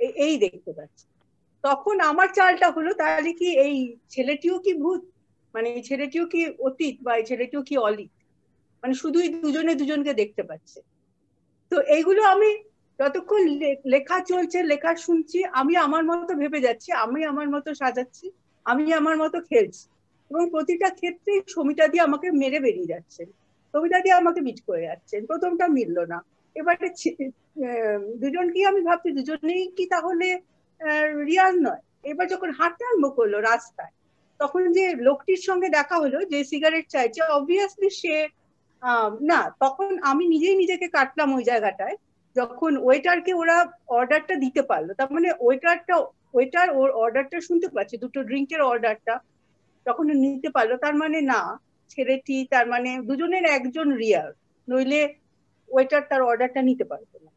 এই দেখতে পাচ্ছি। তখন আমার চালটা হলো তাহলে কি এই ছেলেটিও কি ভূত? মানে এই ছেলেটিও কি অতীত বা এই ছেলেটিও কি অলিক মানে শুধুই দুজনে দুজনকে দেখতে পাচ্ছে। তো এইগুলো আমি যতক্ষণ লেখা চলছে, লেখা শুনছি, আমি আমার মতো ভেবে যাচ্ছি, আমি আমার মতো সাজাচ্ছি, আমি আমার মতো খেলছি। এবং প্রতিটা ক্ষেত্রে সমিতা দিয়ে আমাকে মেরে বেরিয়ে যাচ্ছেন। সমিতা দিয়ে আমাকে বিট করে যাচ্ছেন। প্রথমটা মিললো না। এবারে দুজনকেই আমি ভাবছি, দুজনেই কি তাহলে রিয়াল নয়। এবার যখন হাঁটতে আরম্ভ করল রাস্তায়, তখন যে লোকটির সঙ্গে দেখা হলো, যে সিগারেট চাইছে অবভিয়াসলি সে না, তখন আমি নিজেই নিজেকে কাটলাম ওই জায়গাটায়, যখন ওয়েটারকে ওরা অর্ডারটা দিতে পারল। তার মানে ওয়েটারটা ওয়েটার ওর অর্ডারটা শুনতে পাচ্ছে, দুটো ড্রিঙ্কের অর্ডারটা তখন নিতে পারল। তার মানে না, ছেলেটি, তার মানে দুজনের একজন রিয়াল নইলে ওয়েটার তার অর্ডারটা নিতে পারতো না।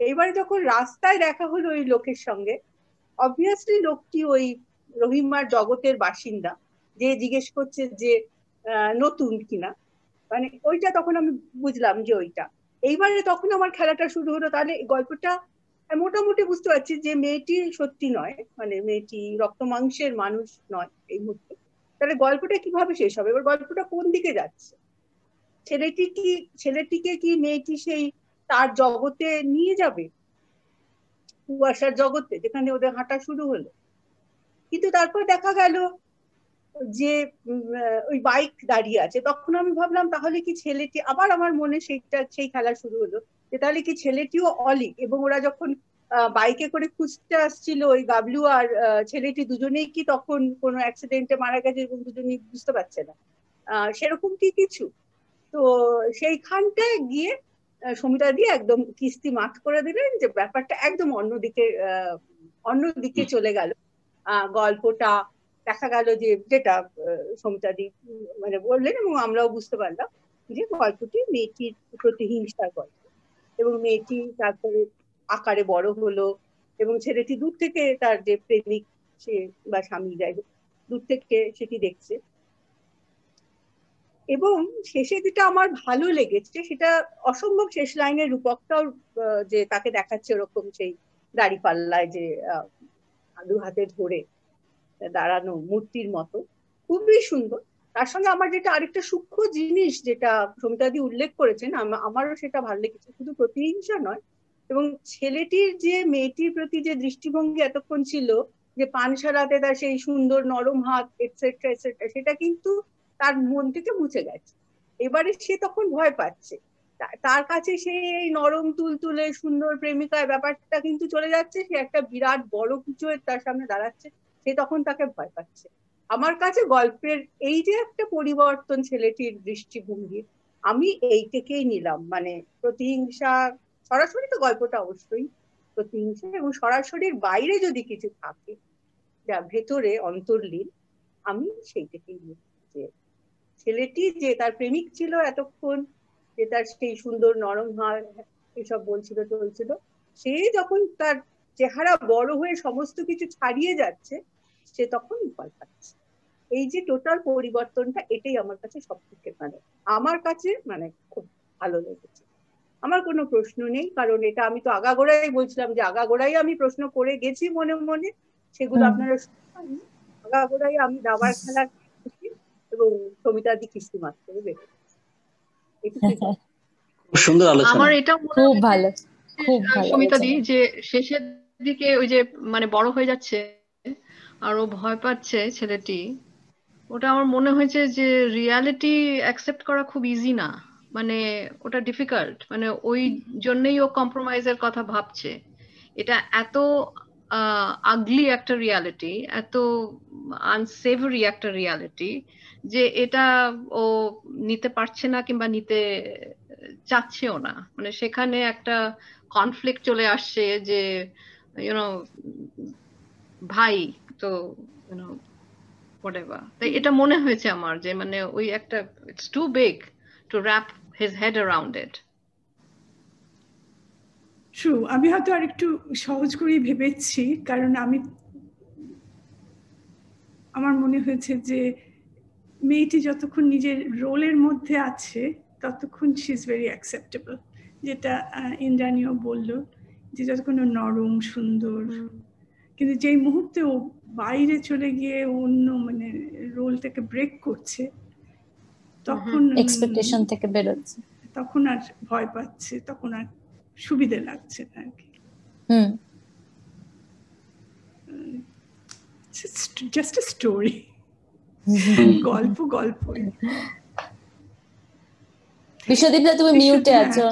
এইবারে যখন রাস্তায় দেখা হলো ওই লোকের সঙ্গে অবভিয়াসলি লোকটি ওই রহিমার জগতের বাসিন্দা, যে জিজ্ঞেস করছে যে নতুন কিনা। মানে ওইটা তখন আমি বুঝলাম যে ওইটা। এইবারে তখন আমার খেলাটা শুরু হলো, তাহলে গল্পটা মোটামুটি বুঝতে পারছি যে মেয়েটি সত্যি নয় মানে মেয়েটি রক্ত মাংসের মানুষ নয় এই মুহূর্তে। তাহলে গল্পটা কীভাবে শেষ হবে? এবার গল্পটা কোন দিকে যাচ্ছে? ছেলেটি কি ছেলেটিকে কি মেয়েটি সেই তার জগতে নিয়ে যাবে? কুয়াশার জগতে, যেখানে ওদের হাঁটা শুরু হলো। কিন্তু তারপর দেখা গেল যে ওই বাইক দাঁড়িয়ে আছে। তখন আমি ভাবলাম, তাহলে কি ছেলেটি, আবার আমার মনে সেইটা, সেই খেলা শুরু হলো যে, তাহলে কি ছেলেটিও অলিক? এবং ওরা যখন বাইকে করে খুঁজতে আসছিল ওই গাবলু আর ছেলেটি দুজনেই কি তখন কোনো অ্যাক্সিডেন্টে মারা গেছে এবং দুজনেই বুঝতে পারছে না। সেরকম কি কিছু? তো সেইখানটায় গিয়ে সমিতা দিয়ে একদম কিস্তি মাঠ করে দিলেন যে ব্যাপারটা একদম অন্যদিকে অন্যদিকে চলে গেল। গল্পটা দেখা গেল যে যেটা সমিতাদি মানে বললেন এবং আমরাও বুঝতে পারলাম যে গল্পটি মেয়েটির প্রতিহিংসার গল্প এবং মেয়েটি তারপরে আকারে বড় হলো এবং ছেলেটি দূর থেকে তার যে প্রেমিক সে বা স্বামী যাই হোক দূর থেকে সেটি দেখছে। এবং শেষে যেটা আমার ভালো লেগেছে, সেটা অসম্ভব শেষ লাইনের রূপকটাও যে তাকে দেখাচ্ছে ওরকম সেই দাড়ি পাল্লায় যে দু হাতে ধরে দাঁড়ানো মূর্তির মতো। খুবই সুন্দর। তার সঙ্গে আমার যেটা আরেকটা সূক্ষ্ম জিনিস যেটা সমিতাদি উল্লেখ করেছেন আমারও সেটা ভালো লেগেছে। শুধু প্রতিহিংসা নয়, এবং ছেলেটির যে মেয়েটির প্রতি যে দৃষ্টিভঙ্গি এতক্ষণ ছিল, যে পান সারাতে তার সেই সুন্দর নরম হাত এটসেট্রা এটসেট্রা সেটা কিন্তু তার মন মুছে গেছে। এবারে সে তখন ভয় পাচ্ছে। তার কাছে সেই নরম তুল তুলে সুন্দর প্রেমিকায় ব্যাপারটা কিন্তু চলে যাচ্ছে। সে একটা বিরাট বড় কিছু তার সামনে দাঁড়াচ্ছে। সে তখন তাকে ভয় পাচ্ছে। আমার কাছে গল্পের এই যে একটা পরিবর্তন ছেলেটির দৃষ্টিভঙ্গি, আমি এইটাকেই নিলাম। মানে প্রতিহিংসা, সরাসরি তো গল্পটা অবশ্যই, প্রতিহিংসা এবং সরাসরির বাইরে যদি কিছু থাকে, যা ভেতরে অন্তর্লীন, আমি সেইটাকেই নিই যে ছেলেটি যে তার প্রেমিক ছিল এতক্ষণ যে তার সেই সুন্দর নরম হার এসব বলছিল চলছিল সে যখন তার চেহারা বড় হয়ে সমস্ত কিছু ছাড়িয়ে যাচ্ছে সে তখন ভয় পাচ্ছে। এই যে টোটাল পরিবর্তনটা এটাই আমার কাছে সব থেকে মানে আমার কাছে মানে খুব ভালো লেগেছে। আমার কোনো প্রশ্ন নেই কারণ এটা আমি তো আগাগোড়াই বলছিলাম যে আগাগোড়াই আমি প্রশ্ন করে গেছি মনে মনে সেগুলো আপনারা আগাগোড়াই আমি দাবার খেলা এবং সমিতাদি খুব সুন্দর আলোচনা। আমার এটা খুব ভালো খুব ভালো। সমিতাদি যে শেষের দিকে ওই যে মানে বড় হয়ে যাচ্ছে আর ও ভয় পাচ্ছে ছেলেটি ওটা আমার মনে হয়েছে যে রিয়ালিটি অ্যাকসেপ্ট করা খুব ইজি না। মানে ওটা ডিফিকাল্ট মানে ওই জন্যই ও কম্প্রোমাইজের কথা ভাবছে। এটা এত আগলি একটা রিয়ালিটি এত আনসেভারি একটা রিয়ালিটি যে এটা ও নিতে পারছে না কিংবা নিতে চাচ্ছেও না। মানে সেখানে একটা কনফ্লিক্ট চলে আসছে যে ইউনো ভাই, তো ইউনো হোয়াটএভার তাই এটা মনে হয়েছে আমার যে মানে ওই একটা it's too big to wrap his head around it true আমি হয়তো আর একটু সহজ করেই ভেবেছি কারণ আমি আমার মনে হয়েছে যে মেয়েটি যতক্ষণ নিজের রোলের মধ্যে আছে ততক্ষণ শি ইজ ভেরি অ্যাকসেপ্টেবল যেটা ইন্দ্রাণীও বলল যে যতক্ষণ নরম সুন্দর। কিন্তু যেই মুহূর্তে ও বাইরে চলে গিয়ে অন্য মানে রোল থেকে ব্রেক করছে তখন এক্সপেকটেশন থেকে বেরোচ্ছে। তখন আর ভয় পাচ্ছে তখন আর সুবিধে লাগছে না আর কি। জাস্ট স্টোরি গল্প গল্প বিশ্বদীপ তুমি মিউটে আছো।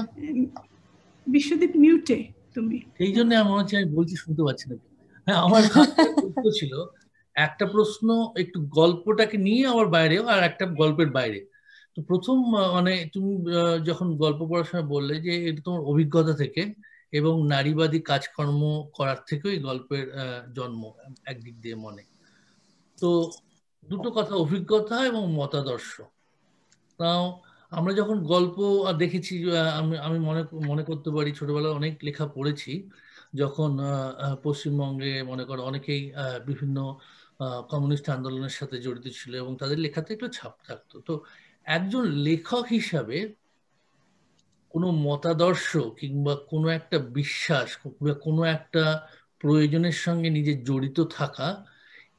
বিশ্বদীপ মিউটে তুমি। এই জন্য আমার হচ্ছে আমি বলছি শুনতে পাচ্ছি না। হ্যাঁ আমার ছিল। একটা প্রশ্ন একটু গল্পটাকে নিয়ে আমার বাইরে আর একটা গল্পের বাইরে। তো প্রথম মানে তুমি যখন গল্প পড়ার সময় বললে যে এটা তোমার অভিজ্ঞতা থেকে এবং নারীবাদী কাজকর্ম করার থেকেও এই গল্পের জন্ম একদিক দিয়ে মনে। তো দুটো কথা, অভিজ্ঞতা এবং মতাদর্শ। তাও আমরা যখন গল্প দেখেছি আমি আমি মনে মনে করতে পারি ছোটবেলায় অনেক লেখা পড়েছি, যখন পশ্চিমবঙ্গে মনে করো অনেকেই বিভিন্ন কমিউনিস্ট আন্দোলনের সাথে জড়িত ছিল এবং তাদের লেখাতে একটু ছাপ থাকতো। তো একজন লেখক হিসাবে কোনো মতাদর্শ কিংবা কোনো একটা বিশ্বাস কিংবা কোনো একটা প্রয়োজনের সঙ্গে নিজে জড়িত থাকা,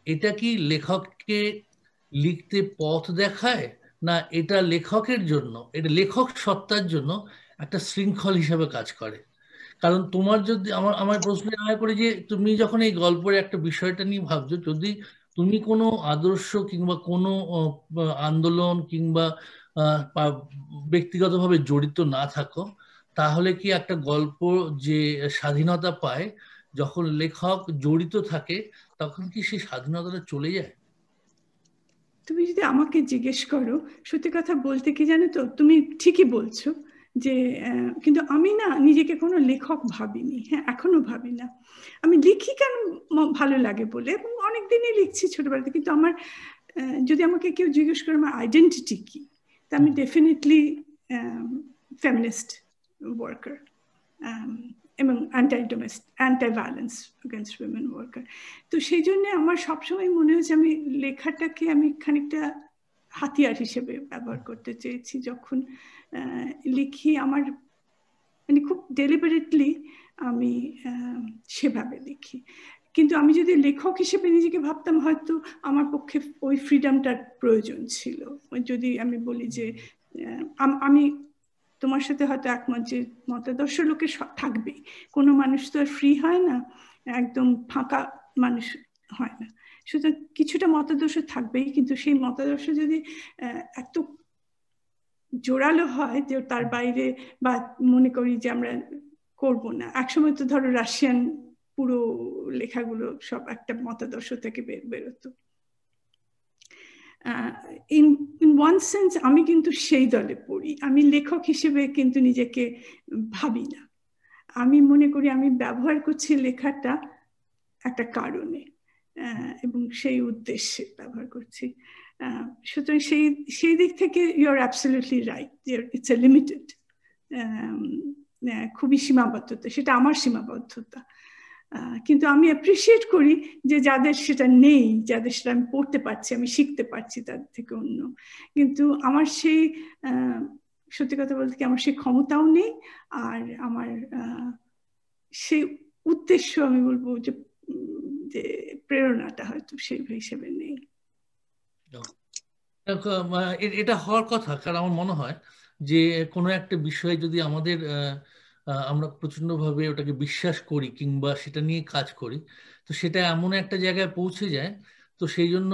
এটা কি লেখককে লিখতে পথ দেখায়? না, এটা লেখকের জন্য, এটা লেখক সত্তার জন্য একটা শৃঙ্খল হিসাবে কাজ করে। কারণ তোমার যদি, আমার আমার প্রশ্ন আয় করে যে তুমি যখন এই গল্পের একটা বিষয়টা নিয়ে ভাবছ, যদি তুমি কোনো আদর্শ কিংবা কোনো আন্দোলন কিংবা ব্যক্তিগতভাবে জড়িত না থাকো, তাহলে কি একটা গল্প যে স্বাধীনতা পায়, যখন লেখক জড়িত থাকে, তখন কি সেই স্বাধীনতাটা চলে যায়? তুমি যদি আমাকে জিজ্ঞেস করো, সত্যি কথা বলতে কি জানো তো? তুমি ঠিকই বলছো। যে কিন্তু আমি না নিজেকে কোনো লেখক ভাবিনি হ্যাঁ এখনও ভাবি না আমি লিখি কেন ভালো লাগে বলে? এবং অনেক দিনই লিখছি ছোটবেলাতে কিন্তু আমার যদি আমাকে কেউ জিজ্ঞেস করে আমার আইডেন্টিটি কি তা আমি ডেফিনেটলি ফেমিনিস্ট ওয়ার্কার এবং anti domestic anti violence against women worker তো সেই জন্য আমার সবসময় মনে হয়েছে আমি লেখাটাকে আমি খানিকটা হাতিয়ার হিসেবে ব্যবহার করতে চেয়েছি যখন লিখি আমার মানে খুব ডেলিভারেটলি আমি সেভাবে লিখি। কিন্তু আমি যদি লেখক হিসেবে নিজেকে ভাবতাম, হয়তো আমার পক্ষে ওই ফ্রিডমটার প্রয়োজন ছিল। যদি আমি বলি যে আমি তোমার সাথে হয়তো একমত যে, মতাদর্শ লোকের থাকবেই। কোনো মানুষ তো আর ফ্রি হয় না, একদম ফাঁকা মানুষ হয় না। সুতরাং কিছুটা মতাদর্শ থাকবেই, কিন্তু সেই মতাদর্শ যদি এত জোরালো হয় যে তার বাইরে বা মনে করি যে আমরা করব না। একসময় তো ধরো রাশিয়ান পুরো লেখাগুলো সব একটা মতাদর্শ থেকে বেরোতো। ইন ওয়ান সেন্স আমি কিন্তু সেই দলে পড়ি। আমি লেখক হিসেবে কিন্তু নিজেকে ভাবি না। আমি মনে করি আমি ব্যবহার করছি লেখাটা একটা কারণে এবং সেই উদ্দেশ্যে ব্যবহার করছি। সুতরাং সেই সেই দিক থেকে you are absolutely right it's a limited খুবই সীমাবদ্ধতা, সেটা আমার সীমাবদ্ধতা। কিন্তু আমি অ্যাপ্রিসিয়েট করি যে যাদের সেটা নেই, যাদের সেটা আমি পড়তে পারছি, আমি শিখতে পারছি তাদের থেকে অন্য। কিন্তু আমার সেই সত্যি কথা বলতে কি, আমার সেই ক্ষমতাও নেই, আর আমার সেই উদ্দেশ্য আমি বলব যে প্রেরণাটা হয়তো সেই হিসেবে নেই। এটা হওয়ার কথা, কারণ আমার মনে হয় যে কোনো একটা বিষয়ে যদি আমাদের আমরা প্রচন্ডভাবে ওটাকে বিশ্বাস করি কিংবা সেটা নিয়ে কাজ করি, তো সেটা এমন একটা জায়গায় পৌঁছে যায়। তো সেই জন্য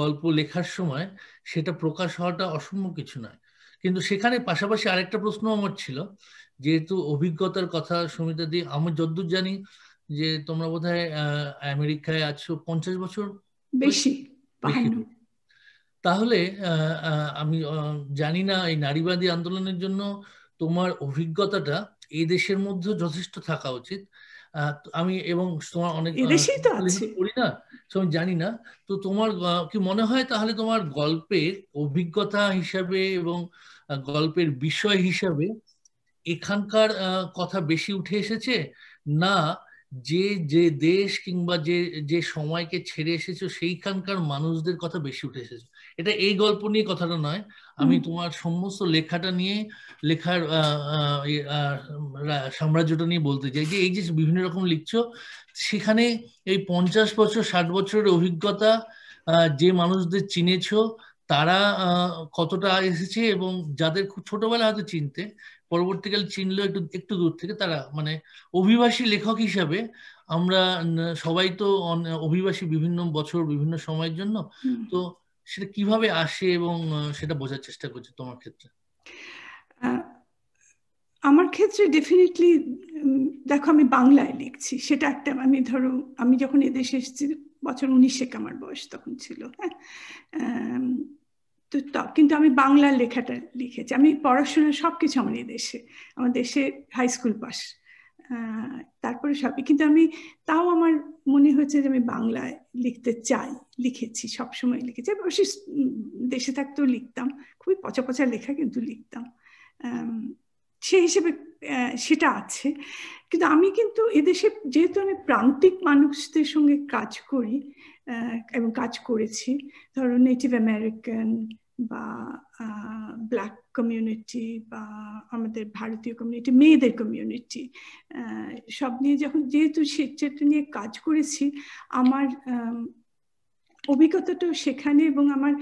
গল্প লেখার সময় সেটা প্রকাশ হওয়াটা অসম্ভব কিছু নয়। কিন্তু সেখানে পাশাপাশি আরেকটা প্রশ্ন আমার ছিল, যেহেতু অভিজ্ঞতার কথা সমিতা দি, আমি যদ্দূর জানি যে তোমরা বোধহয় আমেরিকায় আছো পঞ্চাশ বছর? বেশি। তাহলে আমি জানি না এই নারীবাদী আন্দোলনের জন্য তোমার অভিজ্ঞতাটা এই দেশের মধ্যে যথেষ্ট থাকা উচিত। আমি এবং তোমার অনেক করি না আমি জানি না। তো তোমার কি মনে হয় তাহলে তোমার গল্পের অভিজ্ঞতা হিসাবে এবং গল্পের বিষয় হিসাবে এখানকার কথা বেশি উঠে এসেছে না যে যে দেশ কিংবা যে যে সময়কে ছেড়ে এসেছ সেইখানকার মানুষদের কথা বেশি উঠে এসেছে। এটা এই গল্প নিয়ে কথাটা নয়। আমি তোমার সমস্ত লেখাটা নিয়ে লেখার সাম্রাজ্যটা নিয়ে বলতে চাই যে এই যে বিভিন্ন রকম লিখছো সেখানে এই পঞ্চাশ বছর ষাট বছরের অভিজ্ঞতা যে মানুষদের চিনেছো তারা কতটা এসেছে এবং যাদের খুব ছোটবেলা হয়তো চিনতে পরবর্তীকালে চিনলেও একটু একটু দূর থেকে তারা মানে অভিবাসী লেখক হিসাবে আমরা সবাই তো অভিবাসী বিভিন্ন বছর বিভিন্ন সময়ের জন্য। তো সেটা কীভাবে আসে এবং সেটা বোঝার চেষ্টা করছে তোমার ক্ষেত্রে। আমার ক্ষেত্রে ডেফিনেটলি দেখো আমি বাংলায় লিখছি। সেটা একটা আমি ধরো আমি যখন এদেশে এসেছি বছর উনিশেক আমার বয়স তখন ছিল হ্যাঁ? তো কিন্তু আমি বাংলা লেখাটা লিখেছি। আমি পড়াশোনা সব কিছু আমার এই দেশে, আমার দেশে হাই স্কুল পাস তারপরে সবই। কিন্তু আমি তাও আমার মনে হয়েছে যে আমি বাংলায় লিখতে চাই, লিখেছি, সবসময় লিখেছি। অবশ্যই দেশে থাকতেও লিখতাম, খুবই পচা পচা লেখা কিন্তু লিখতাম। সে হিসেবে সেটা আছে। কিন্তু আমি কিন্তু এদেশে, যেহেতু আমি প্রান্তিক মানুষদের সঙ্গে কাজ করি এবং কাজ করেছি, ধরো নেটিভ আমেরিকান বা ব্ল্যাক কমিউনিটি বা আমাদের ভারতীয় কমিউনিটি মেয়েদের কমিউনিটি সব নিয়ে যখন যেহেতু সেটা নিয়ে কাজ করেছি, আমার অভিজ্ঞতাটাও সেখানে এবং আমার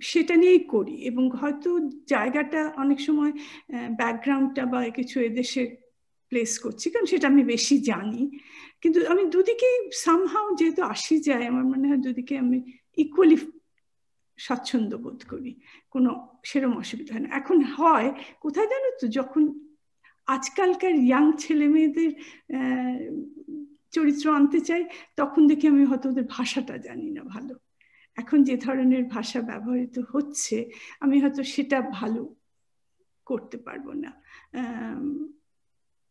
সেটা নিয়েই করি এবং হয়তো জায়গাটা অনেক সময় ব্যাকগ্রাউন্ডটা বা কিছু এদেশে প্লেস করছি, কারণ সেটা আমি বেশি জানি। কিন্তু আমি দুদিকেই সামহাও যেহেতু আসি যায়, আমার মনে হয় দুদিকে আমি ইকুয়ালি স্বাচ্ছন্দ্য বোধ করি। কোনো সেরম অসুবিধা হয় না। এখন হয়, কোথায় জানো তো, যখন আজকালকার ইয়াং ছেলে মেয়েদের চরিত্র আনতে চাই, তখন দেখি আমি হয়তো ওদের ভাষাটা জানি না ভালো। এখন যে ধরনের ভাষা ব্যবহৃত হচ্ছে, আমি হয়তো সেটা ভালো করতে পারব না।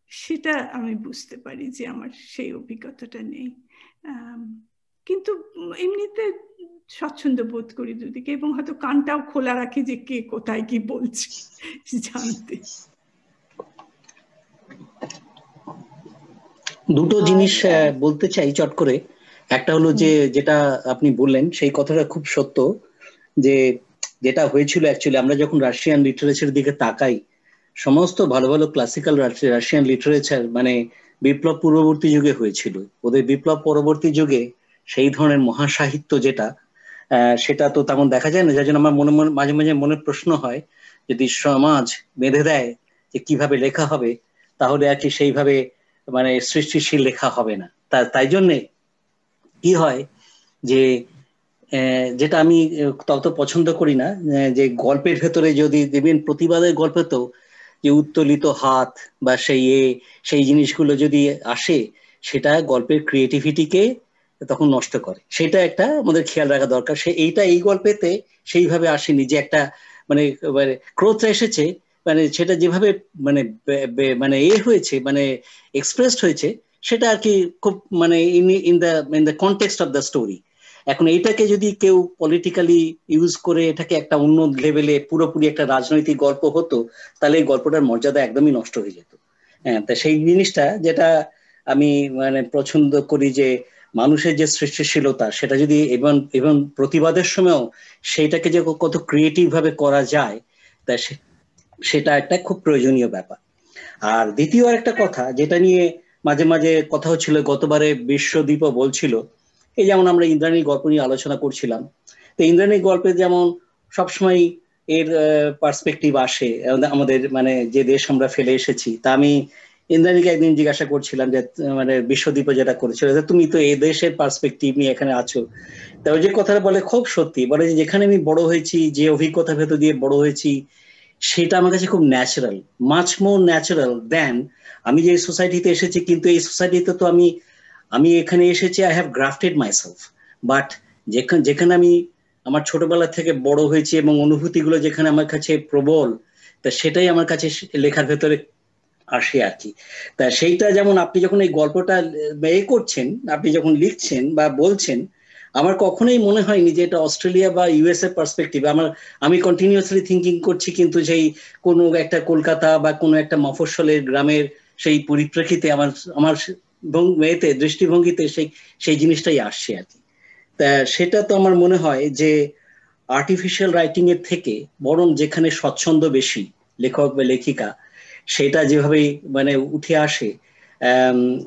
সেটা আমি বুঝতে পারি যে আমার সেই অভিজ্ঞতাটা নেই। কিন্তু এমনিতে স্বচ্ছন্দ বোধ করি দুদিকে এবং হয়তো কানটাও খোলা রাখি যে কে কোথায় কি বলছে জানতে। দুটো জিনিস বলতে চাই চট করে। একটা হলো যে যেটা আপনি বললেন সেই কথাটা খুব সত্য যে যেটা হয়েছিল অ্যাকচুয়ালি আমরা যখন রাশিয়ান লিটারেচার দিকে তাকাই সমস্ত ভালো ভালো ক্লাসিক্যাল রাশিয়ান লিটারেচার মানে বিপ্লব পূর্ববর্তী যুগে হয়েছিল। ওদের বিপ্লব পরবর্তী যুগে সেই ধরনের মহাসাহিত্য যেটা সেটা তো তেমন দেখা যায় না, যার জন্য আমার মনে মনে মাঝে মাঝে মনে প্রশ্ন হয়, যদি সমাজ বেঁধে দেয় যে কীভাবে লেখা হবে, তাহলে আর কি সেইভাবে মানে সৃষ্টিশীল লেখা হবে না। তা, তাই জন্যে কি হয় যে যেটা আমি তত পছন্দ করি না যে গল্পের ভেতরে যদি দেবেন প্রতিবাদের গল্পে তো, যে উত্তোলিত হাত বা সেই এ, সেই জিনিসগুলো যদি আসে, সেটা গল্পের ক্রিয়েটিভিটিকে তখন নষ্ট করে। সেটা একটা আমাদের খেয়াল রাখা দরকার। সে এইটা এই গল্পেতে সেইভাবে আসেনি যে একটা মানে ক্রোধটা এসেছে মানে সেটা যেভাবে মানে মানে এ হয়েছে মানে এক্সপ্রেসড হয়েছে, সেটা আর কি খুব মানে in in the in the context of the story এখন এটাকে যদি কেউ পলিটিক্যালি ইউজ করে এটাকে একটা অন্য লেভেলে পুরোপুরি একটা রাজনৈতিক গল্প হতো, তাহলে এই গল্পটার মর্যাদা একদমই নষ্ট হয়ে যেত। হ্যাঁ তা সেই জিনিসটা যেটা আমি মানে পছন্দ করি যে মানুষের যে সৃষ্টিশীলতা, সেটা যদি এবং এবং প্রতিবাদের সময়ও সেইটাকে যে কত ক্রিয়েটিভ ভাবে করা যায়, তা সেটা একটা খুব প্রয়োজনীয় ব্যাপার। আর দ্বিতীয় একটা কথা, যেটা নিয়ে মাঝে মাঝে কথা হচ্ছিল, গতবারে বিশ্বদীপও বলছিল, এই যেমন আমরা ইন্দ্রাণীর গল্প নিয়ে আলোচনা করছিলাম, তো ইন্দ্রাণীর গল্পে যেমন সবসময় এর পার্সপেক্টিভ আসে, আমাদের মানে যে দেশ আমরা ফেলে এসেছি, তা আমি ইন্দ্রাণীকে একদিন জিজ্ঞাসা করছিলাম যে মানে বিশ্বদীপ যেটা করেছিল, যে তুমি তো এই দেশের পার্সপেক্টিভ নিয়ে এখানে আছো। তা ওই যে কথাটা বলে, খুব সত্যি, বলে যে যেখানে আমি বড় হয়েছি, যে অভিজ্ঞতা ভেতর দিয়ে বড় হয়েছি, সেটা আমার কাছে খুব ন্যাচারাল মাছ মোর ন্যাচারাল দেন আমি যে সোসাইটিতে এসেছি, কিন্তু এই সোসাইটিতে তো আমি আমি এখানে এসেছি I have grafted myself but যেখানে যেখানে আমি আমার ছোটবেলা থেকে বড় হয়েছি এবং অনুভূতিগুলো যেখানে আমার কাছে প্রবল, তা সেটাই আমার কাছে লেখার ভেতরে আসে আর কি। তা সেইটা যেমন আপনি যখন এই গল্পটা এ করছেন, আপনি যখন লিখছেন বা বলছেন, আমার কখনোই মনে হয়নি যে এটা অস্ট্রেলিয়া বা ইউএস এর পার্সপেক্টিভ আমার, আমি কন্টিনিউয়াসলি থিঙ্কিং করছি কিন্তু সেই কোনো একটা কলকাতা বা কোনো একটা মফস্বলের গ্রামের সেই পরিপ্রেক্ষিতে আমার আমার মেয়েতে দৃষ্টিভঙ্গিতে সেই সেই জিনিসটাই আসছে আর কি। তা সেটা তো আমার মনে হয় যে আর্টিফিশিয়াল রাইটিং এর থেকে বরং যেখানে স্বচ্ছন্দ বেশি, লেখক বা লেখিকা সেটা যেভাবে মানে উঠে আসে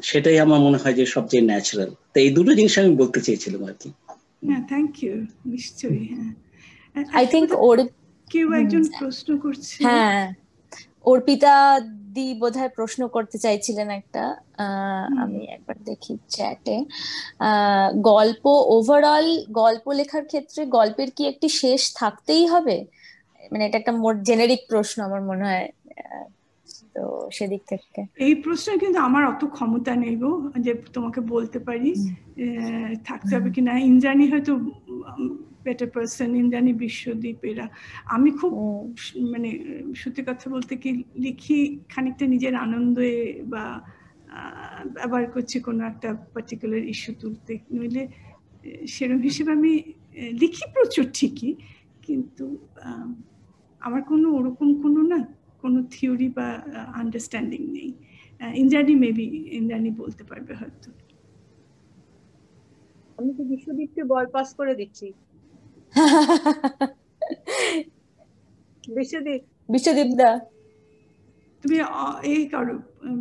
সেটাই আমার মনে হয় যে সবচেয়ে ন্যাচারাল তো এই দুটো জিনিস আমি বলতে চেয়েছিলাম আর কি। হ্যাঁ থ্যাংক ইউ নিশ্চয়ই হ্যাঁ। আই থিংক ওর কেউ একজন প্রশ্ন করছে? হ্যাঁ অর্পিতা দি বোধহয় প্রশ্ন করতে চাইছিলেন একটা আমি একবার দেখি চ্যাটে গল্প ওভারঅল গল্প লেখার ক্ষেত্রে গল্পের কি একটি শেষ থাকতেই হবে? মানে এটা একটা মোর জেনেরিক প্রশ্ন আমার মনে হয় তো সেদিক থেকে। এই প্রশ্ন কিন্তু আমার অত ক্ষমতা নেই গো যে তোমাকে বলতে পারি থাকতে হবে কিনা। ইন্দ্রাণী হয়তো বেটার পার্সন ইন্দ্রাণী বিশ্বদ্বীপ এরা। আমি খুব মানে সত্যি কথা বলতে কি লিখি খানিকটা নিজের আনন্দে বা ব্যবহার করছি কোনো একটা পার্টিকুলার ইস্যু তুলতে। নইলে সেরকম হিসেবে আমি লিখি প্রচুর ঠিকই কিন্তু আমার কোনো ওরকম কোনো না কোনো থিওরি বা আন্ডারস্ট্যান্ডিং নেই। ইন্দ্রাণী মেবি ইন্দ্রাণী বলতে পারবে হয়তো। আমি তো বিশ্বদীপকে বল পাস করে দিচ্ছি। বিশ্বদীপ। বিশ্বদীপ দা। তুমি এই করো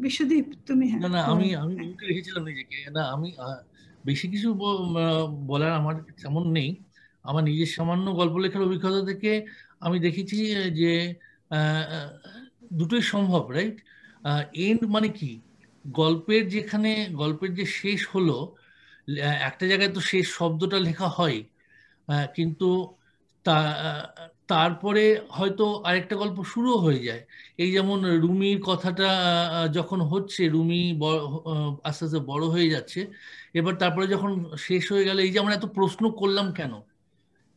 বিশ্বদীপ তুমি না না আমি আমি মুখে রেখেছিলাম নিজেকে। না আমি বেশি কিছু বলার আমার তেমন নেই। আমার নিজের সামান্য গল্প লেখার অভিজ্ঞতা থেকে আমি দেখেছি যে দুটোই সম্ভব রাইট এন্ড মানে কি? গল্পের যেখানে, গল্পের যে শেষ হলো একটা জায়গায় তো শেষ শব্দটা লেখা হয় কিন্তু তা, তারপরে হয়তো আরেকটা গল্প শুরু হয়ে যায়। এই যেমন রুমির কথাটা যখন হচ্ছে, রুমি আস্তে আস্তে বড় হয়ে যাচ্ছে, এবার তারপরে যখন শেষ হয়ে গেল, এই যে আমরা এত প্রশ্ন করলাম কেন?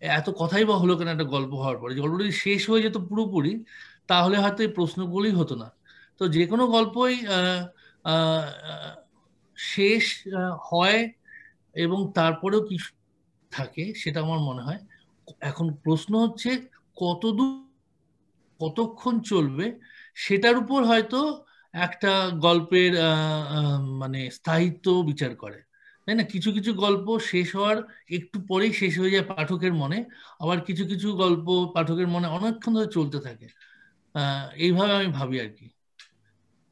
এত কথাই বা হলো কেন একটা গল্প হওয়ার পরে? গল্পটা শেষ হয়ে যেত পুরোপুরি তাহলে হয়তো এই প্রশ্নগুলোই হতো না। তো যে কোনো গল্পই শেষ হয় এবং তারপরেও কিছু থাকে, সেটা আমার মনে হয়। এখন প্রশ্ন হচ্ছে, কতদূর, কতক্ষণ চলবে? সেটার উপর হয়তো একটা গল্পের মানে স্থায়িত্ব বিচার করে। তাই না? কিছু কিছু গল্প শেষ হওয়ার একটু পরেই শেষ হয়ে যায় পাঠকের মনে। আবার কিছু কিছু গল্প পাঠকের মনে অনেকক্ষণ ধরে চলতে থাকে। এইভাবে আমি ভাবি আর কি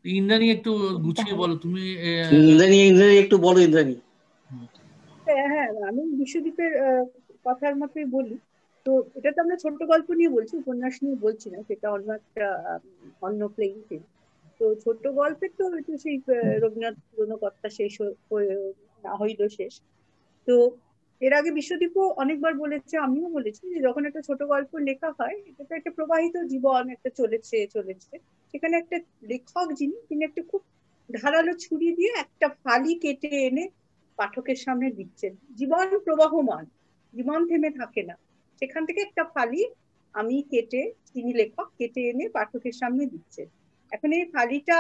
ইন্দ্রাণী একটু গুছিয়ে বলো তুমি ইন্দ্রাণী ইন্দ্রাণী একটু বলো ইন্দ্রাণী। হ্যাঁ, হ্যাঁ আমি বিশ্বদীপের কথার মতোই বলি। তো এটা তো আমরা ছোট গল্প নিয়ে বলছি উপন্যাস নিয়ে বলছি না সেটা অন্য একটা অন্য প্লেইং তো ছোট্ট গল্পের তো সেই রবীন্দ্রনাথ পুরনো কথা শেষ না হইল শেষ। তো এর আগে বিশ্বদীপও অনেকবার বলেছে, আমিও বলেছি যে যখন একটা ছোট গল্প লেখা হয় এটা তো একটা প্রবাহিত জীবন একটা চলেছে চলেছে। সেখানে একটা লেখক যিনি, তিনি একটা খুব ধারালো ছুরি দিয়ে একটা ফালি কেটে এনে পাঠকের সামনে দিচ্ছেন। জীবন প্রবাহমান, জীবন থেমে থাকে না। সেখান থেকে একটা ফালি আমি কেটে, তিনি লেখক, কেটে এনে পাঠকের সামনে দিচ্ছেন। এখন এই ফালিটা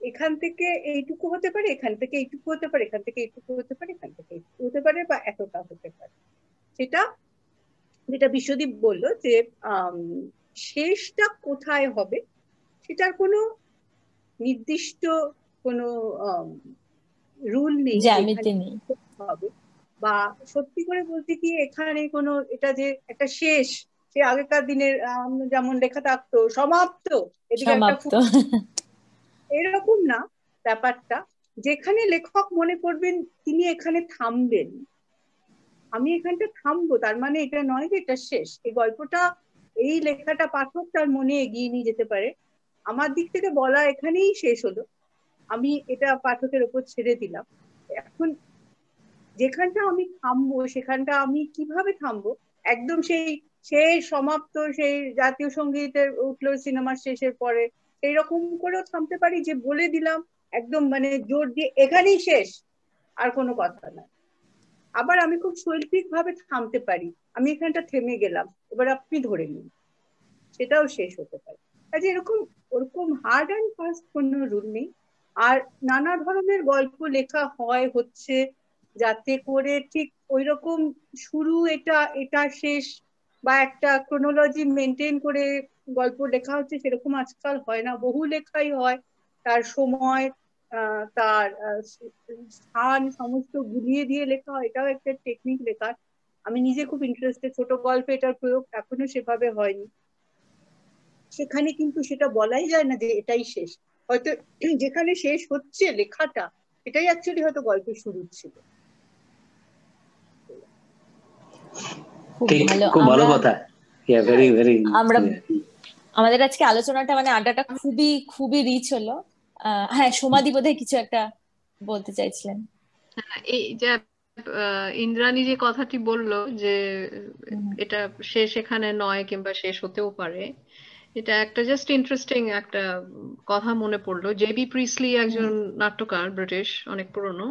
এখান থেকে এইটুকু হতে পারে এখান থেকে এইটুকু হতে পারে এখান থেকে এইটুকু হতে পারে এখান থেকে এইটুকু হতে পারে বা এতটা হতে পারে। সেটা যেটা বিশ্বদীপ বলল যে শেষটা কোথায় হবে সেটার কোনো নির্দিষ্ট কোনো রুল নেই হবে। বা সত্যি করে বলতে কি এখানে কোনো এটা যে একটা শেষ সে আগেকার দিনের যেমন লেখা থাকতো সমাপ্ত এদিকে একটা এরকম না ব্যাপারটা। যেখানে লেখক মনে করবেন তিনি এখানে থামবেন। আমি এখানটা থামবো, তার মানে এটা নয় যে এটা শেষ। এই গল্পটা, এই লেখাটা পাঠক তার মনে এগিয়ে নিয়ে যেতে পারে। আমার দিক থেকে বলা এখানেই শেষ হলো। আমি এটা পাঠকের ওপর ছেড়ে দিলাম। এখন যেখানটা আমি থামবো, সেখানটা আমি কীভাবে থামবো? একদম সেই সেই সমাপ্ত, সেই জাতীয় সঙ্গীতের, উঠল সিনেমার শেষের পরে সেই রকম করেও থামতে পারি যে বলে দিলাম, একদম মানে জোর দিয়ে এখানেই শেষ, আর কোনো কথা না। আবার আমি খুব শৈল্পিক ভাবে থামতে পারি, আমি এখানটা থেমে গেলাম, এবার আপনি ধরে নিন, সেটাও শেষ হতে পারে। কাজে এরকম, ওরকম হার্ড অ্যান্ড ফাস্ট কোনো রুল নেই। আর নানা ধরনের গল্প লেখা হয়, হচ্ছে যাতে করে ঠিক ওই রকম শুরু, এটা এটা শেষ, বা একটা ক্রোনোলজি মেনটেন করে গল্প লেখা হচ্ছে সেরকম আজকাল হয় না। বহু লেখাই হয়। তার সময় তার স্থান সমস্ত গুলিয়ে দিয়ে লেখা হয়। এটাও একটা টেকনিক লেখার। আমি নিজে খুব ইন্টারেস্টেড ছোট গল্পে এটার প্রয়োগ এখনও সেভাবে হয়নি। সেখানে কিন্তু সেটা বলাই যায় না যে এটাই শেষ। হয়তো যেখানে শেষ হচ্ছে লেখাটা এটাই অ্যাকচুয়ালি হয়তো গল্পের শুরু ছিল। খুব ভালো কথা। ভেরি ভেরি আমরা আমাদের আজকে আলোচনাটা মানে আড্ডাটা খুবই খুবই রিচ হলো। হ্যাঁ সমাধি বোধহয় কিছু একটা বলতে চাইছিলেন। হ্যাঁ, এই যে ইন্দ্রাণী যে কথাটি বলল যে এটা শেষ এখানে নয় কিংবা শেষ হতেও পারে। এটা একটা জাস্ট ইন্টারেস্টিং একটা কথা মনে পড়ল। জেবি প্রিসলি একজন নাট্যকার ব্রিটিশ অনেক পুরনো।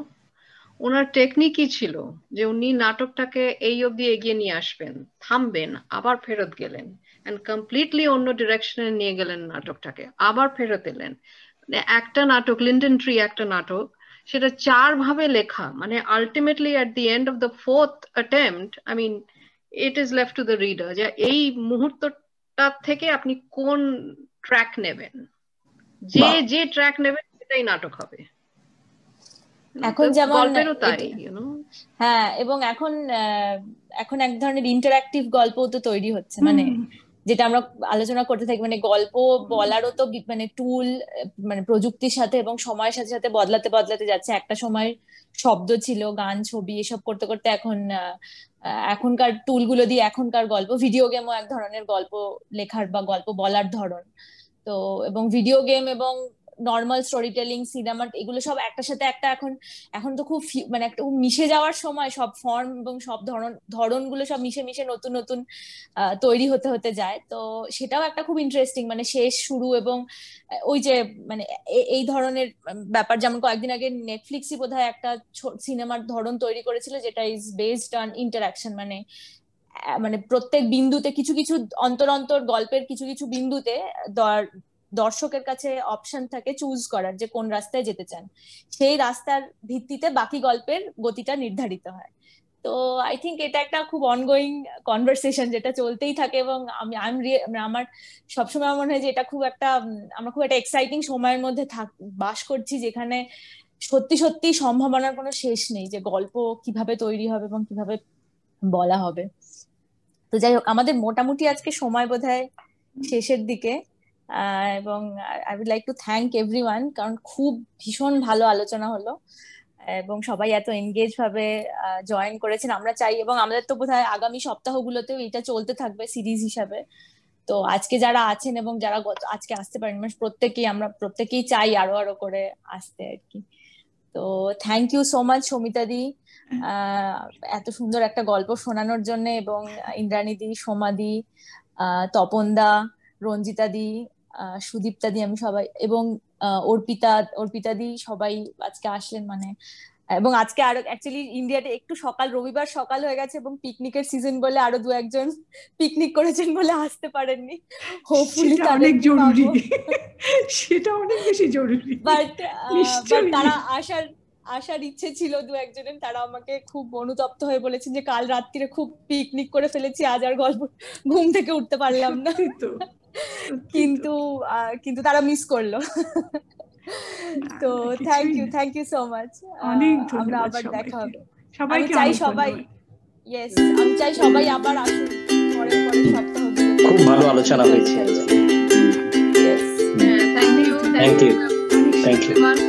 ওনার টেকনিকই ছিল? যে উনি নাটকটাকে এই অবধি এগিয়ে নিয়ে আসবেন থামবেন আবার ফেরত গেলেন। অ্যান্ড কমপ্লিটলি অন্য ডিরেকশনে নিয়ে গেলেন নাটকটাকে আবার ফেরত এলেন। মানে একটা নাটক লিন্ডন ট্রি একটা নাটক সেটা চার ভাবে লেখা মানে ultimately at the end of the fourth attempt I mean it is left to the reader যে এই মুহূর্তটা থেকে আপনি কোন ট্র্যাক নেবেন? যে যে ট্র্যাক নেবেন সেটাই নাটক হবে। এখন যেমন হ্যাঁ এবং এখন এখন এক ধরনের ইন্টারাক্টিভ গল্প তো তৈরি হচ্ছে মানে যেটা আমরা আলোচনা করতে থাকি মানে গল্প বলারও তো মানে টুল মানে প্রযুক্তির সাথে এবং সময়ের সাথে সাথে বদলাতে বদলাতে যাচ্ছে। একটা সময় শব্দ ছিল গান ছবি এসব করতে করতে এখন এখনকার টুলগুলো দিয়ে এখনকার গল্প ভিডিও গেমও এক ধরনের গল্প লেখার বা গল্প বলার ধরন। তো এবং ভিডিও গেম এবং নর্মাল স্টোরি টেলিং সিনেমা এগুলো সব একটার সাথে একটা এখন এখন তো খুব মানে একটা মিশে যাওয়ার সময় সব ফর্ম এবং সব ধরন, ধরনগুলো সব মিশে মিশে নতুন নতুন তৈরি হতে হতে যায়। তো সেটাও একটা খুব ইন্টারেস্টিং মানে শেষ, শুরু এবং ওই যে মানে এই ধরনের ব্যাপার। যেমন কয়েকদিন আগে নেটফ্লিক্সই বোধ একটা সিনেমার ধরন তৈরি করেছিল, যেটা ইজ বেসড অন ইন্টারাকশন মানে মানে প্রত্যেক বিন্দুতে কিছু কিছু অন্তর অন্তর গল্পের কিছু কিছু বিন্দুতে দর্শকের কাছে অপশন থাকে চুজ করার যে কোন রাস্তায় যেতে চান। সেই রাস্তার ভিত্তিতে বাকি গল্পের গতিটা নির্ধারিত হয়। তো আই থিঙ্ক এটা একটা খুব অনগোয়িং কনভারসেশন যেটা চলতেই থাকে এবং আমি আই মানে আমার সবসময় মনে হয় যে এটা খুব একটা আমরা খুব একটা এক্সাইটিং সময়ের মধ্যে থাক, বাস করছি যেখানে সত্যি সত্যি সম্ভাবনার কোনো শেষ নেই যে গল্প কীভাবে তৈরি হবে এবং কীভাবে বলা হবে। তো যাই হোক, আমাদের মোটামুটি আজকে সময় বোধ শেষের দিকে। এবং I would like to thank every কারণ খুব ভীষণ ভালো আলোচনা হলো এবং সবাই এত এনগেজ ভাবে জয়েন করেছেন। আমরা চাই এবং আমাদের তো বোধহয় আগামী সপ্তাহগুলোতেও এটা চলতে থাকবে সিরিজ হিসাবে। তো আজকে যারা আছেন এবং যারা আজকে আসতে পারেন মানে প্রত্যেকেই আমরা, প্রত্যেকেই চাই আরও আরও করে আসতে আর কি। তো thank you so much Samita di. এত সুন্দর একটা গল্প শোনানোর জন্য এবং ইন্দ্রাণী দি সোমাদি তপন দা রঞ্জিতা দি আমি সবাই এবং অর্পিতা অর্পিতাদি সবাই আজকে আসলেন মানে এবং আজকে আরও অ্যাকচুয়ালি ইন্ডিয়াতে একটু সকাল রবিবার সকাল হয়ে গেছে এবং পিকনিকের সিজন বলে আরও দু একজন পিকনিক করেছেন বলে আসতে পারেননি। হোপফুলি অনেক জরুরি। সেটা অনেক বেশি জরুরি। বাট তারা আসার আসার ইচ্ছে ছিল দু একজনের। তারা আমাকে খুব অনুতপ্ত হয়ে বলেছেন যে কাল রাত্রিরে খুব পিকনিক করে ফেলেছি আজ আর গল্প ঘুম থেকে উঠতে পারলাম না। কিন্তু কিন্তু তারা মিস করল। তো thank you thank you so much অনেক আমরা আবার দেখা হবে। সবাই চাই সবাই ইয়েস আমি চাই সবাই আবার আসুন পরের পরের সপ্তাহ খুব ভালো আলোচনা হয়েছে। Thank you thank you thank you